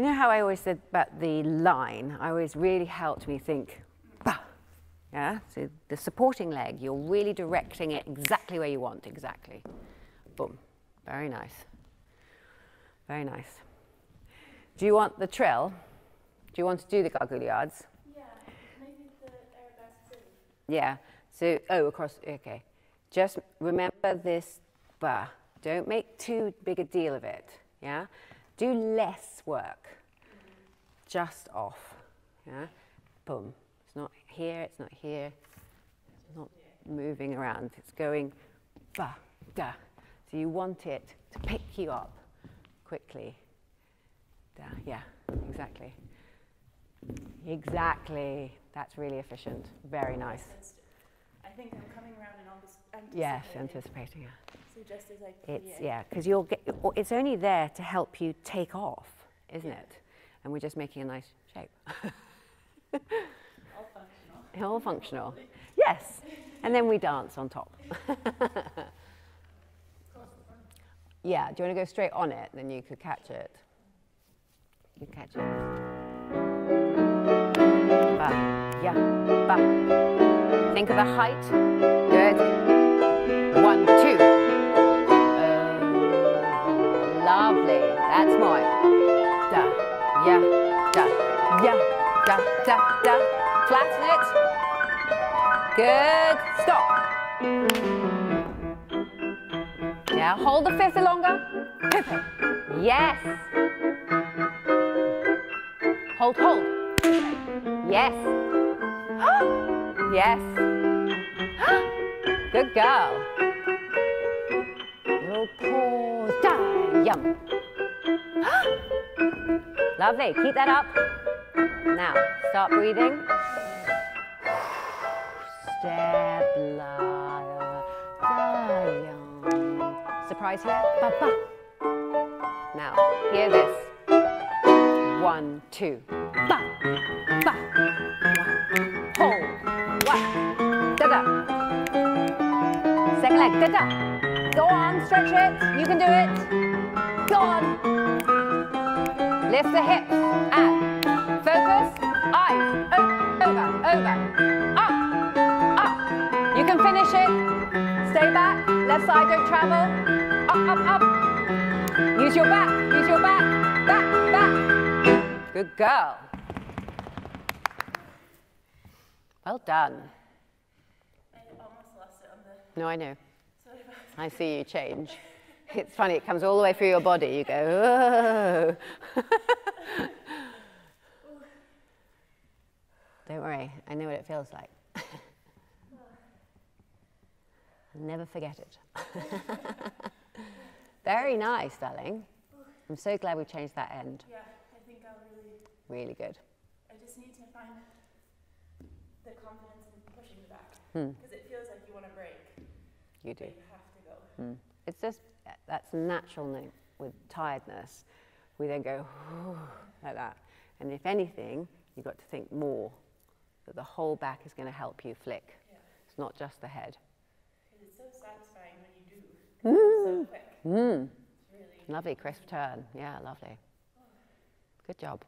You know how I always said about the line? I always really helped me think, bah. Yeah? So the supporting leg, you're really directing it exactly where you want, exactly. Boom. Very nice. Very nice. Do you want the trill? Do you want to do the gargouillards? Yeah. Maybe the arabesque Yeah. So, oh, across, okay. Just remember this bar. Don't make too big a deal of it. Yeah? Do less work. Just off. Yeah? Boom. It's not here, it's not here. It's not moving around. It's going ba, da. So you want it to pick you up quickly. Da, yeah, exactly. Exactly. That's really efficient. Very nice. I think I'm coming around Yes, anticipating. Yeah. So just as I It's yeah, because you'll get. It's only there to help you take off, isn't it? And we're just making a nice shape. all functional. All functional. Yes. And then we dance on top. yeah. Do you want to go straight on it? Then you could catch it. You catch it. Ba. Yeah. Ba. Think of the height. Yeah. Da. Yeah. Da. Da. Da. Flatten it. Good. Stop. Yeah, hold the fifth longer. Pippa. Yes. Hold, hold. Yes. yes. Good girl. Little pause. Da. Yum. Lovely. Keep that up. Now, start breathing. Step. Surprise here. Ba, ba. Now, hear this. One, two. Ba, ba. One. Hold. One. Da da. Second leg. Da da. Go on, stretch it. You can do it. Go on. Lift the hips and focus. Eyes. Over. Over. Up. Up. You can finish it. Stay back. Left side, don't travel. Up, up, up. Use your back. Use your back. Back, back. Good girl. Well done. I almost lost it on the. No, I know. I see you change. It's funny, it comes all the way through your body. You go. Don't worry, I know what it feels like. Never forget it. Very nice, darling. I'm so glad we changed that end. Yeah, I think I'll really. Really good. I just need to find the confidence in pushing the back Hmm. because it feels like you want to break, You do. you have to go. Mm. It's just that's natural with tiredness. We then go like that, and if anything, you've got to think more that the whole back is going to help you flick. Yeah. It's not just the head. It's so satisfying when you do. Mm. so quick. Mm. Really. Lovely crisp turn. Yeah, lovely. Good job.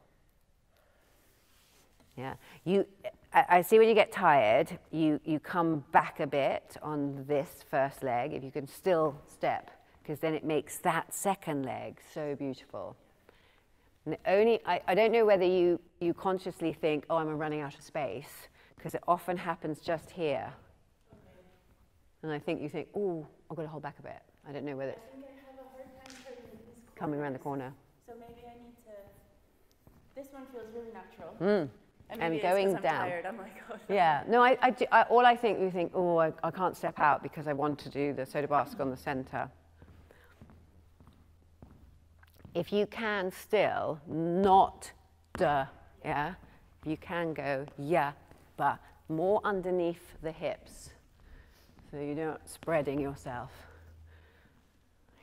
Yeah, you. I, I see when you get tired, you you come back a bit on this first leg. If you can still step, because then it makes that second leg so beautiful. And the only I, I don't know whether you you consciously think, oh, I'm running out of space, because it often happens just here. And I think you think, oh, I've got to hold back a bit. I don't know whether I it's think I have a hard time turning these coming around the corner. So maybe I need to. This one feels really natural. Mm. And, And maybe it's 'cause going down. Tired. I'm like, oh, no. Yeah, no, I, I, I- all I think, you think, oh, I, I can't step out because I want to do the saut de basque on the centre. If you can still not duh, yeah, you can go yeah, but more underneath the hips, so you're not spreading yourself.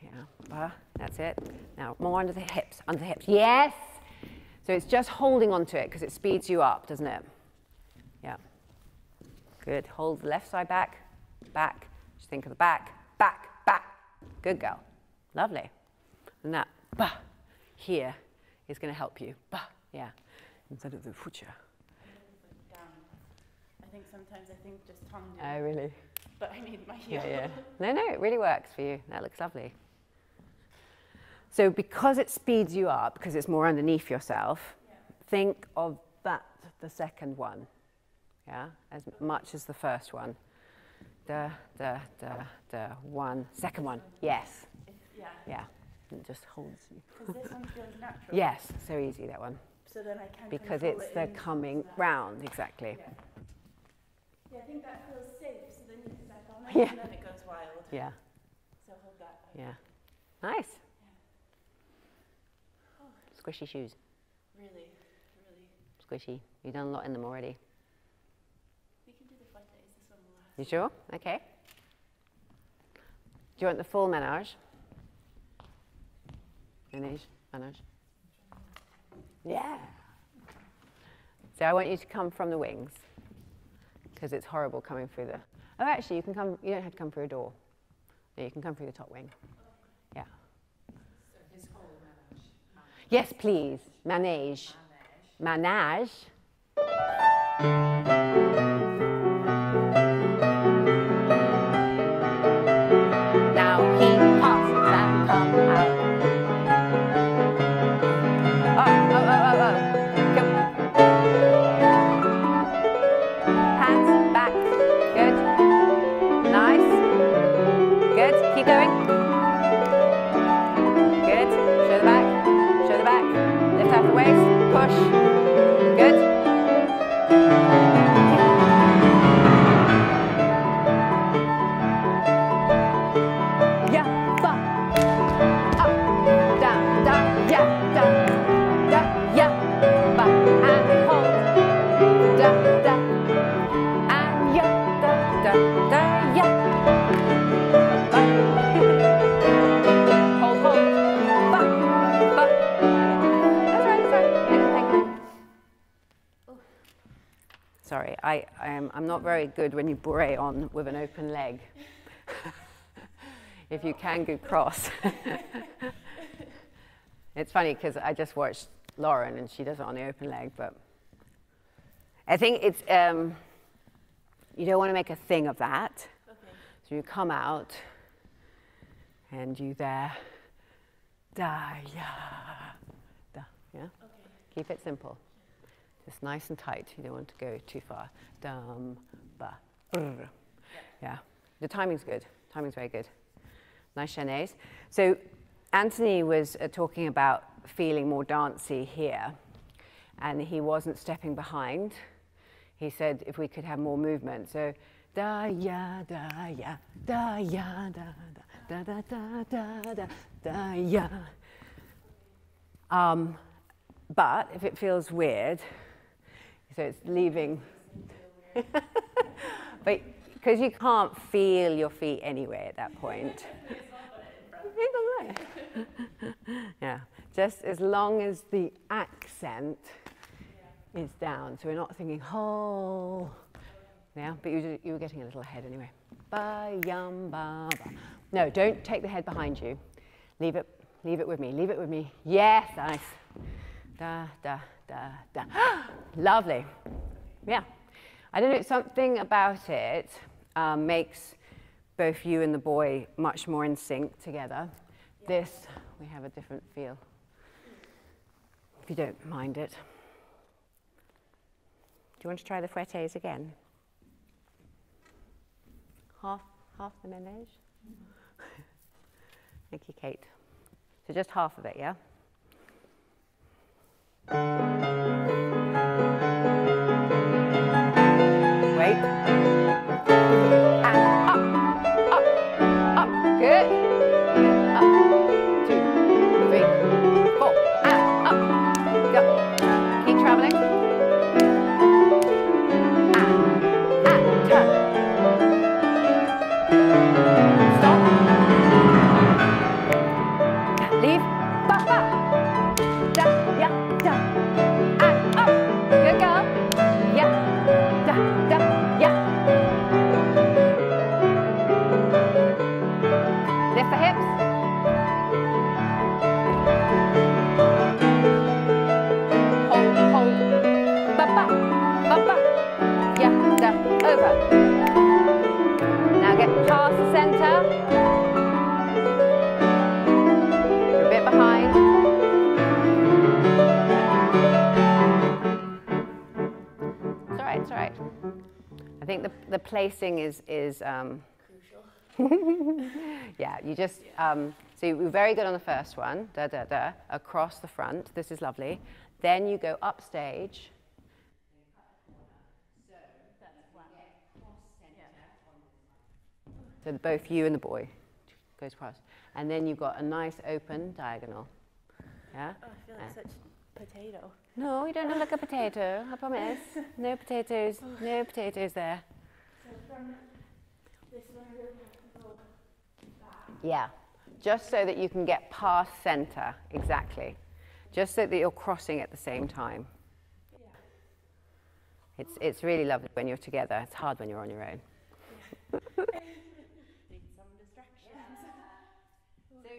Yeah, bah, that's it. Now more under the hips, under the hips. Yes. So it's just holding onto it because it speeds you up, doesn't it? Yeah. Good. Hold the left side back, back. Just think of the back, back, back. Good girl. Lovely. And that bah here is going to help you. Bah, yeah. Instead of the. Down. I think sometimes I think just tongue Oh, really? but I need my heel. Yeah, yeah. No, no, it really works for you. That looks lovely. So because it speeds you up, because it's more underneath yourself, think of that, the second one, yeah, as much as the first one. Da, da, da, da, one, second one, yes, yeah, yeah, and it just holds you. this one feels natural. Yes, so easy that one, So then I can because it's it the coming that. round, exactly. Yeah. Yeah, I think that feels safe. So then you can back on it, Yeah. and then it goes wild. Yeah, So hold that. Yeah. Nice. Oh. Squishy shoes. Really, really. Squishy. You've done a lot in them already. We can do the fun days. This one will last. You sure? Okay. Do you want the full manège? Manège? Manège? Yeah. So I want you to come from the wings because it's horrible coming through the. Oh, actually, you can come. You don't have to come through a door. No, you can come through the top wing. Yeah. Yes, please. Manage. Manage. Now Am, I'm not very good when you bray on with an open leg. if you can go cross. it's funny because I just watched Lauren and she does it on the open leg, but I think it's, um, you don't want to make a thing of that. Okay. So you come out and you there, da, ya, da, yeah? Okay. Keep it simple. Just nice and tight. You don't want to go too far. Dum, ba, brr. Yeah. The timing's good. Timing's very good. Nice chaînés. So Anthony was uh, talking about feeling more dancey here, and he wasn't stepping behind. He said if we could have more movement. So da ya da ya da ya da da da da da da da da ya. Um, but if it feels weird, so it's leaving. but because you can't feel your feet anyway at that point. yeah, just as long as the accent is down. So we're not thinking, oh, yeah, but you, you were getting a little ahead anyway. Ba, yum, ba, ba. No, don't take the head behind you. Leave it, leave it with me, leave it with me. Yes, nice. Da, da, da, da. Lovely. Yeah. I don't know, something about it um, makes both you and the boy much more in sync together. This, we have a different feel. If you don't mind it. Do you want to try the fouettés again? Half, half the manège? Thank you, Kate. So just half of it, yeah? Música think the, the placing is, is um, yeah, you just, um, so you were very good on the first one, da, da, da, across the front. This is lovely. Then you go upstage. So both you and the boy. goes across. And then you've got a nice open diagonal. Yeah? Oh, I feel like such potato. No, you don't look like a potato, I promise. No potatoes, no potatoes there. Yeah, just so that you can get past center, exactly. Just so that you're crossing at the same time. It's, it's really lovely when you're together. It's hard when you're on your own. So,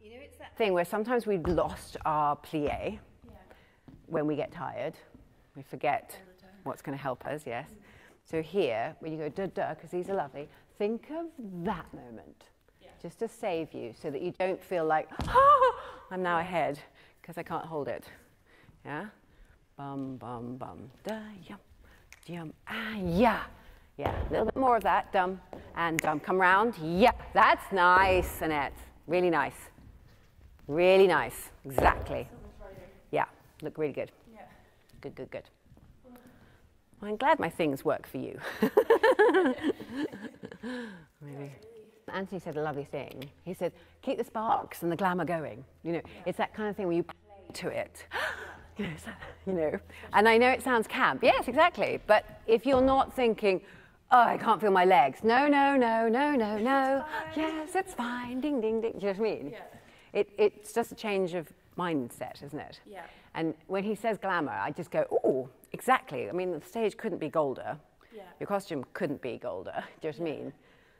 you know, it's that thing where sometimes we've lost our plié when we get tired. We forget what's going to help us, yes. So here, when you go da da, because these are lovely, think of that moment just to save you so that you don't feel like, oh, I'm now ahead because I can't hold it. Yeah? Bum, bum, bum, da, yum, yum, ah, yeah. Yeah, a little bit more of that, dum, and dum. Come round, yeah, that's nice, Annette. Really nice. Really nice, exactly. Yeah, look really good. Yeah. Good, good, good. Well, I'm glad my things work for you. Maybe. Anthony said a lovely thing. He said, keep the sparks and the glamour going. You know, it's that kind of thing where you play to it. you, know, so- you know, and I know it sounds camp. Yes, exactly. But if you're not thinking, oh, I can't feel my legs. No, no, no, no, no, no. Yes, it's fine. Ding, ding, ding. Do you know what I mean? Yeah. It, it's just a change of mindset, isn't it? Yeah. And when he says glamour, I just go, oh, exactly. I mean, the stage couldn't be golder. Yeah. Your costume couldn't be golder. Do you know what I mean?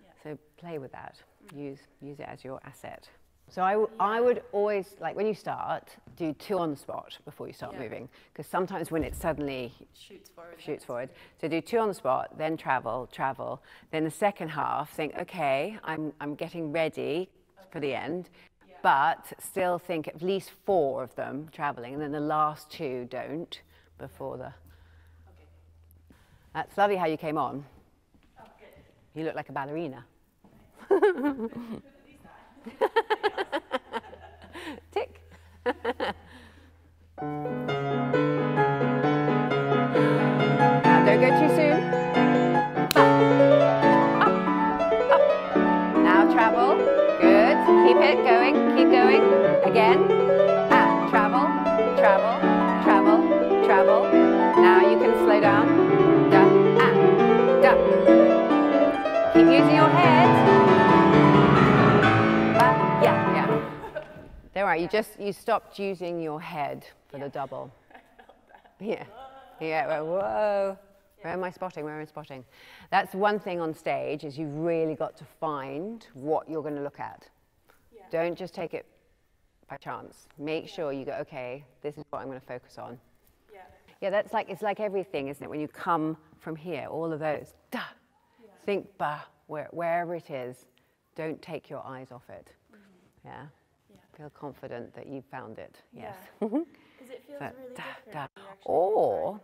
Yeah. So play with that. Mm. Use, use it as your asset. So i would always, like when you start, do two on the spot before you start Yeah. moving. Because sometimes when it suddenly Shoots forward. shoots forward. So do two on the spot, then travel, travel. Then the second half, think, okay, I'm, I'm getting ready for the end, but still think at least four of them traveling, and then the last two don't before the. That's lovely how you came on. You look like a ballerina. Tick. Again. And travel, travel, travel, travel. Now you can slow down. Da, and, da. Keep using your head. Ba, yeah, yeah. Worry, you just, you stopped using your head for the double. Yeah. Yeah, well, whoa. Where am I spotting? Where am I spotting? That's one thing on stage is you've really got to find what you're going to look at. Don't just take it by chance. Make sure you go, okay, this is what I'm going to focus on. Yeah. Yeah, that's like it's like everything, isn't it? When you come from here, all of those, da, think ba, where, wherever it is, don't take your eyes off it. Mm-hmm. Yeah. Yeah. Feel confident that you found it. Yes. Mm-hmm. Because it feels So, really da, different. da. when you're Or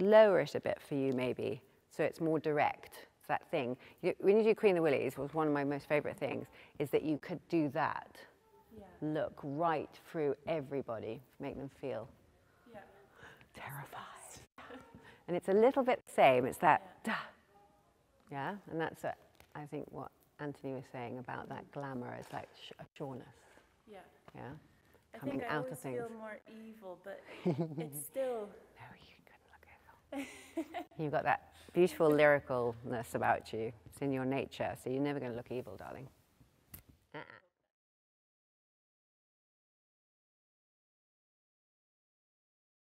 lower it a bit for you, maybe, so it's more direct. It's that thing. You, when you do Queen of the Wilis, was one of my most favourite things, is that you could do that. Yeah. Look right through everybody, make them feel Yeah. terrified. and it's a little bit the same. It's that, da. Yeah, and that's a, I think what Anthony was saying about that glamour. It's like sh- a sureness. Yeah. Yeah, I coming think I out of things. feel more evil, but it's still. No, you couldn't look evil. You've got that beautiful lyricalness about you. It's in your nature, so you're never going to look evil, darling. Uh-uh.